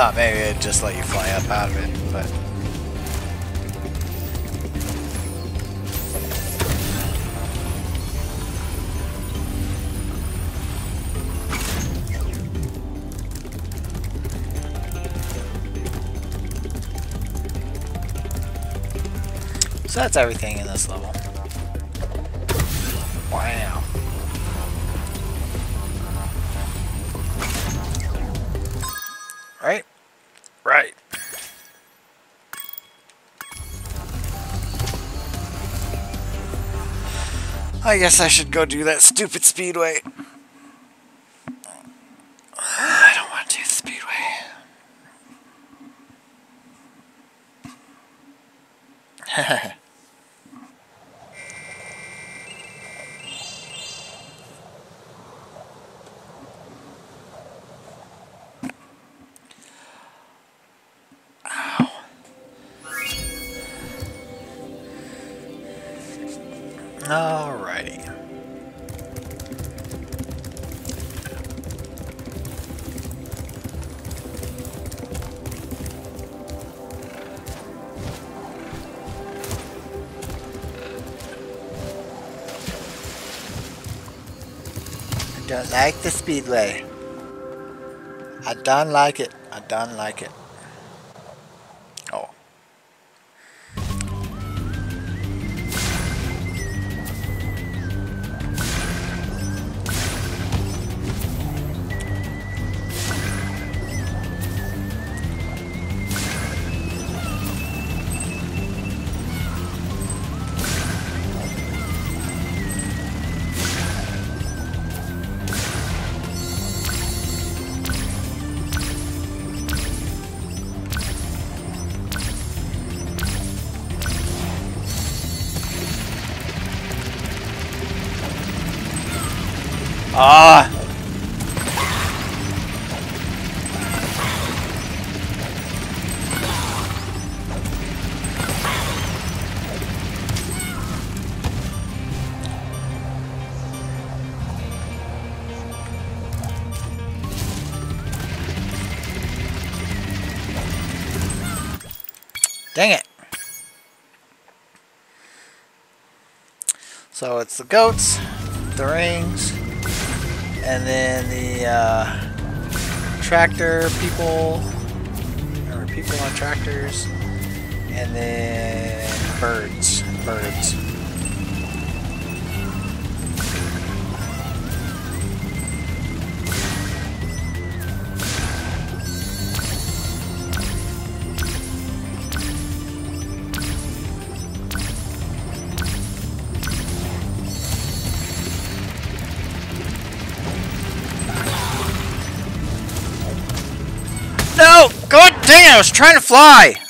thought maybe it'd just let you fly up out of it, but... So that's everything in this level. I guess I should go do that stupid speedway. like the speedway. I don't like it. I don't like it. Ah! Dang it. So it's the goats, the rings, and then the uh, tractor people, or people on tractors, and then birds, birds. I was trying to fly!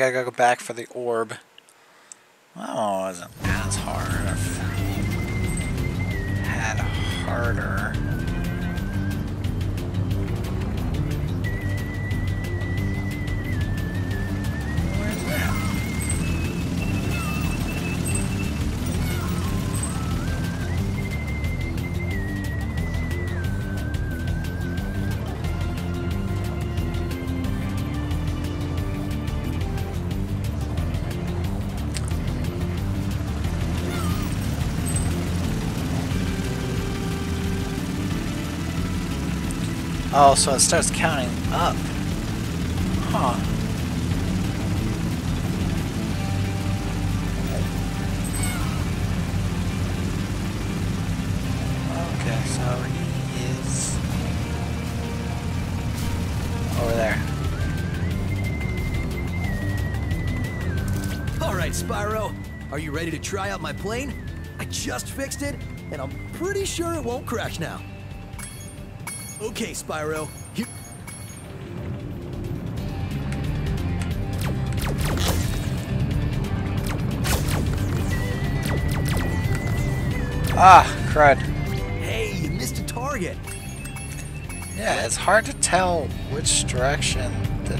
Gotta go back for the orb. Oh, so it starts counting up. Huh. Okay, so he is over there. All right, Spyro. Are you ready to try out my plane? I just fixed it, and I'm pretty sure it won't crash now. Okay, Spyro. Ah, crud. Hey, you missed a target. Yeah, it's hard to tell which direction the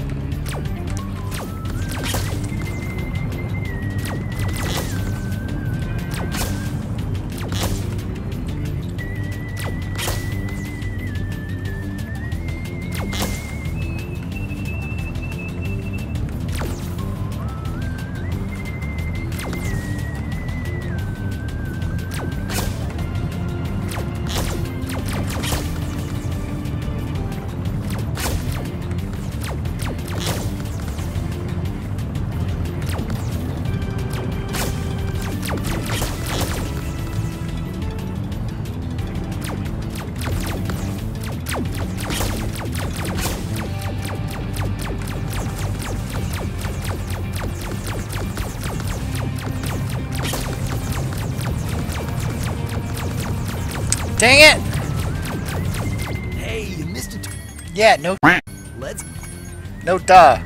Yeah, no. Let's. No duh.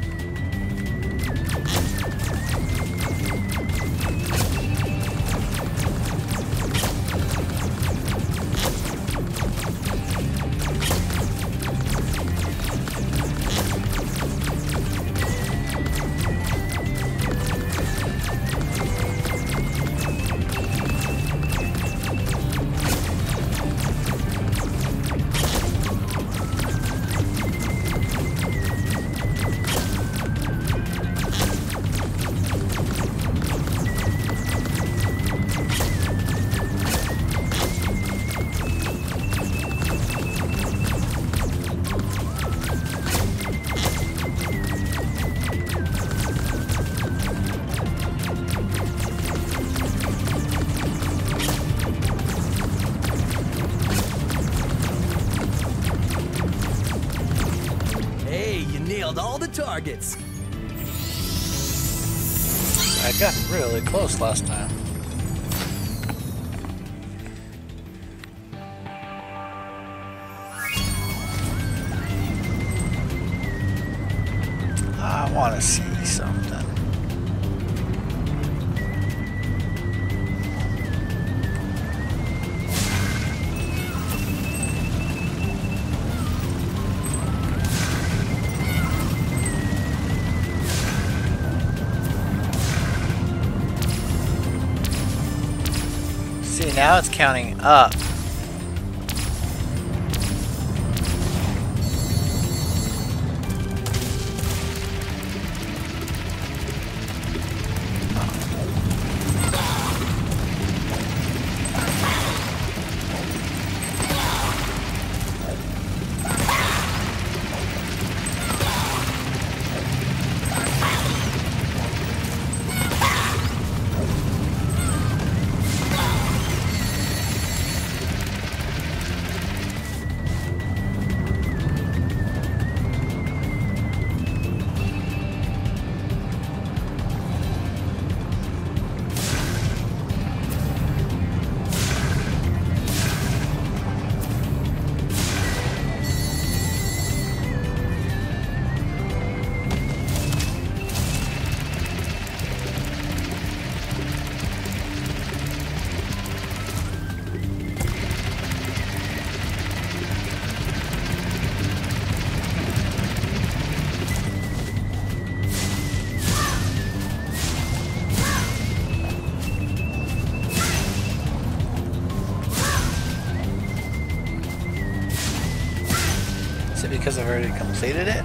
I've already completed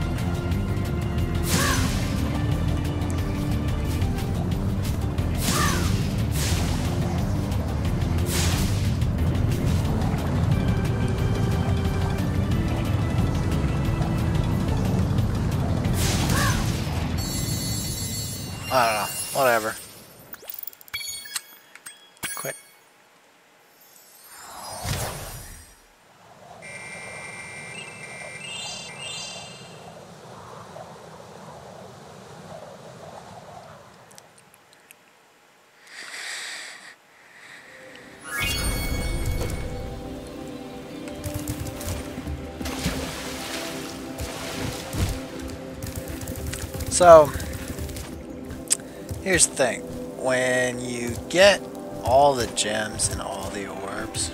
So, here's the thing. When you get all the gems and all the orbs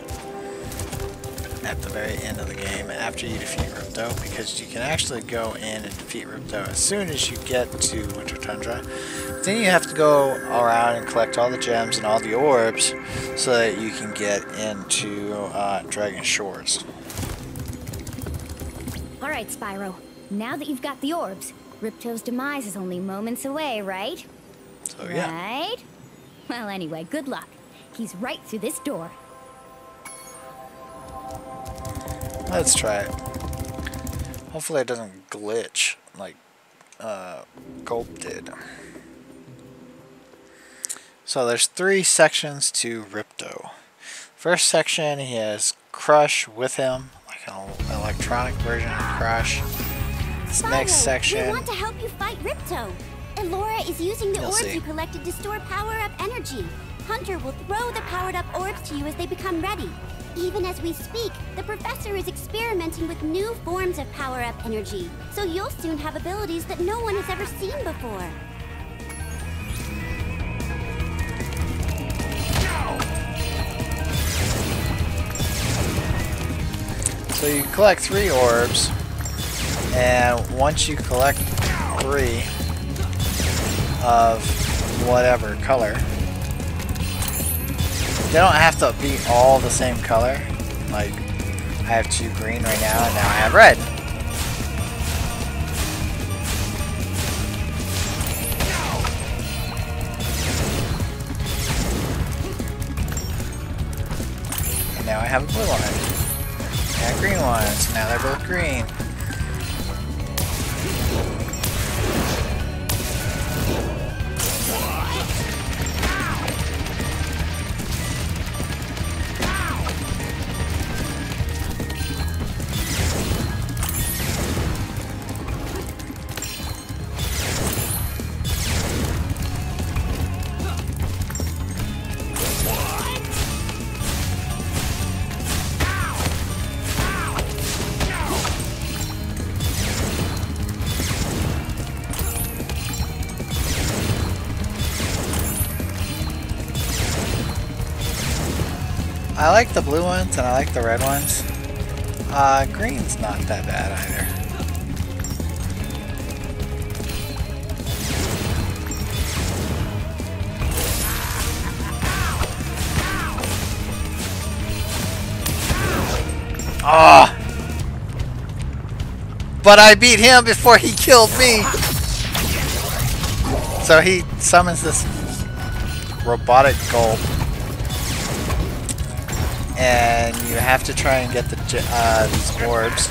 at the very end of the game, after you defeat Ripto, because you can actually go in and defeat Ripto as soon as you get to Winter Tundra, then you have to go around and collect all the gems and all the orbs so that you can get into uh, Dragon Shores. Alright, Spyro. Now that you've got the orbs, Ripto's demise is only moments away, right? So yeah. Right? Well, anyway, good luck. He's right through this door. Let's try it. Hopefully it doesn't glitch like uh, Gulp did. So there's three sections to Ripto. First section, he has Crush with him, like an electronic version of Crush. Next We want to help you fight Ripto. Elora is using the You'll orbs see. you collected to store power-up energy. Hunter will throw the powered-up orbs to you as they become ready. Even as we speak, the professor is experimenting with new forms of power-up energy, so you'll soon have abilities that no one has ever seen before. So you collect three orbs, and once you collect three of whatever color, they don't have to be all the same color. Like, I have two green right now, and now I have red. And now I have a blue one. And a green one, so now they're both green. I like the blue ones and I like the red ones. Uh, green's not that bad either. Ah! But I beat him before he killed me! So he summons this robotic gulp and you have to try and get the uh, these orbs,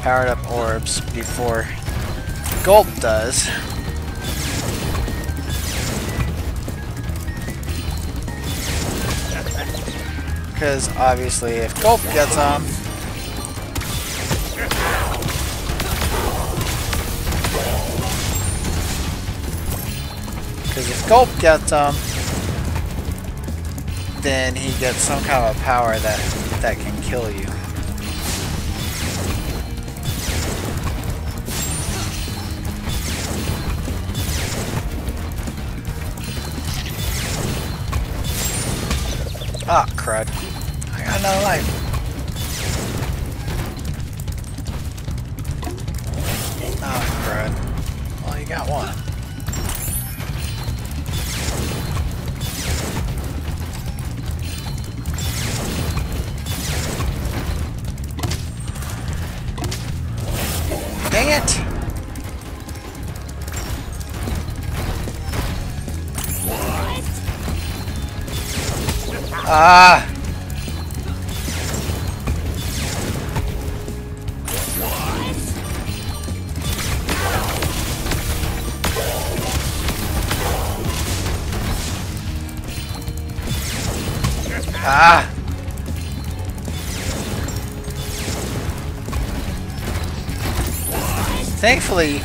powered up orbs, before Gulp does. Because obviously, if Gulp gets them, because if Gulp gets them, then he gets some kind of power that that can kill you. Ah, crud. I got another life.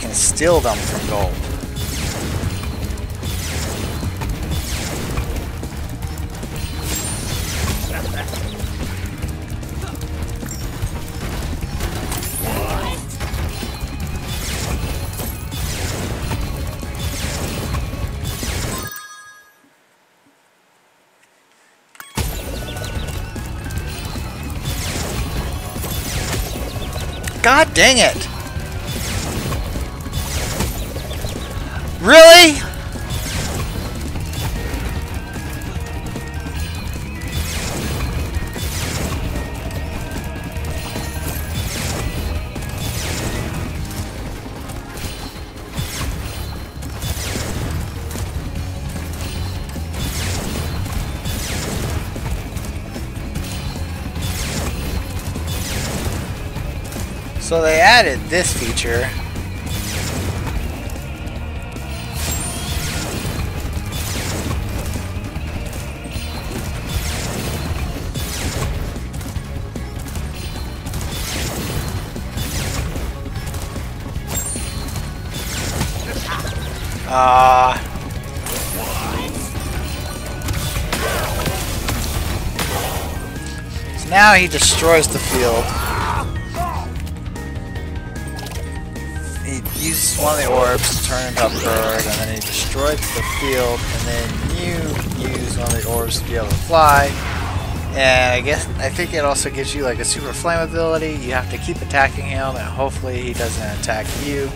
Can steal them from Gulp. God dang it! Really? So they added this feature now he destroys the field. He uses one of the orbs to turn into a bird, and then he destroys the field, and then you use one of the orbs to be able to fly. And I guess I think it also gives you like a super flame ability. You have to keep attacking him, and hopefully he doesn't attack you.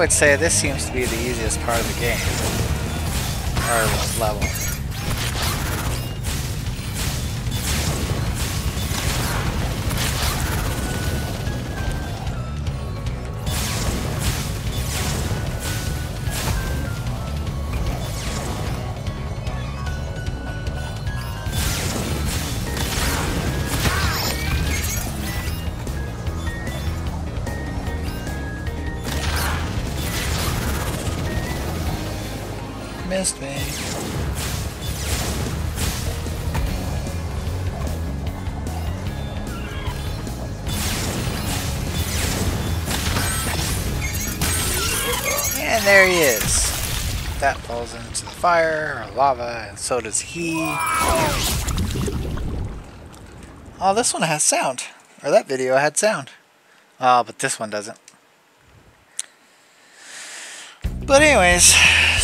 Would say this seems to be the easiest part of the game. Or level. Missed me. And there he is. That falls into the fire or lava, and so does he. Oh, this one has sound. Or that video had sound. Oh, but this one doesn't. But anyways,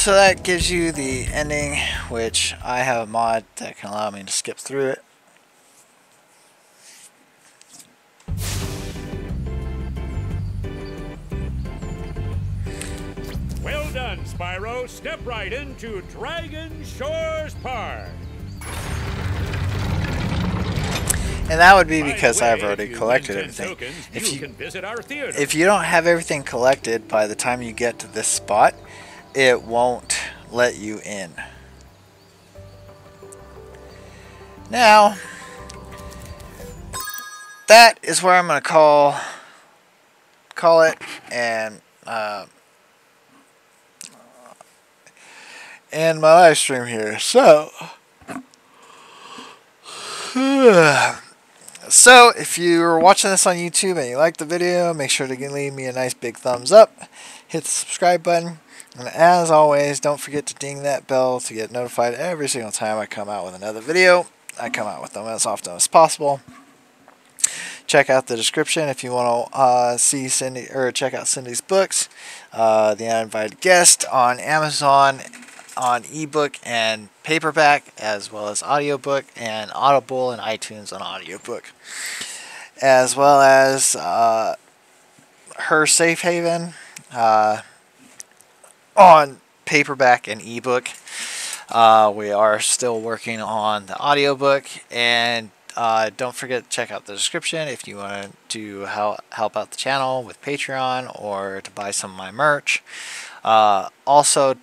so that gives you the ending, which I have a mod that can allow me to skip through it. Well done, Spyro. Step right into Dragon Shores Park. And that would be because I've already collected everything. If you, if you don't have everything collected by the time you get to this spot, it won't let you in. Now, that is where I'm going to call call it and uh, end my live stream here. So, <sighs> so if you're watching this on YouTube and you like the video, make sure to leave me a nice big thumbs up. Hit the subscribe button. And as always, don't forget to ding that bell to get notified every single time I come out with another video. I come out with them as often as possible. Check out the description if you want to uh, see Cindy or check out Cindy's books, uh, The Uninvited Guest on Amazon, on ebook and paperback, as well as audiobook and Audible and iTunes on audiobook, as well as uh, her Safe Haven uh, on paperback and ebook. Uh, we are still working on the audiobook and uh, don't forget to check out the description if you want to help, help out the channel with Patreon or to buy some of my merch. Uh, also,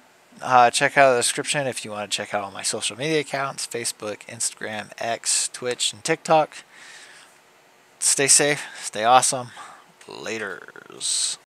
uh, check out the description if you want to check out all my social media accounts Facebook, Instagram, X, Twitch, and TikTok. Stay safe, stay awesome. Laters.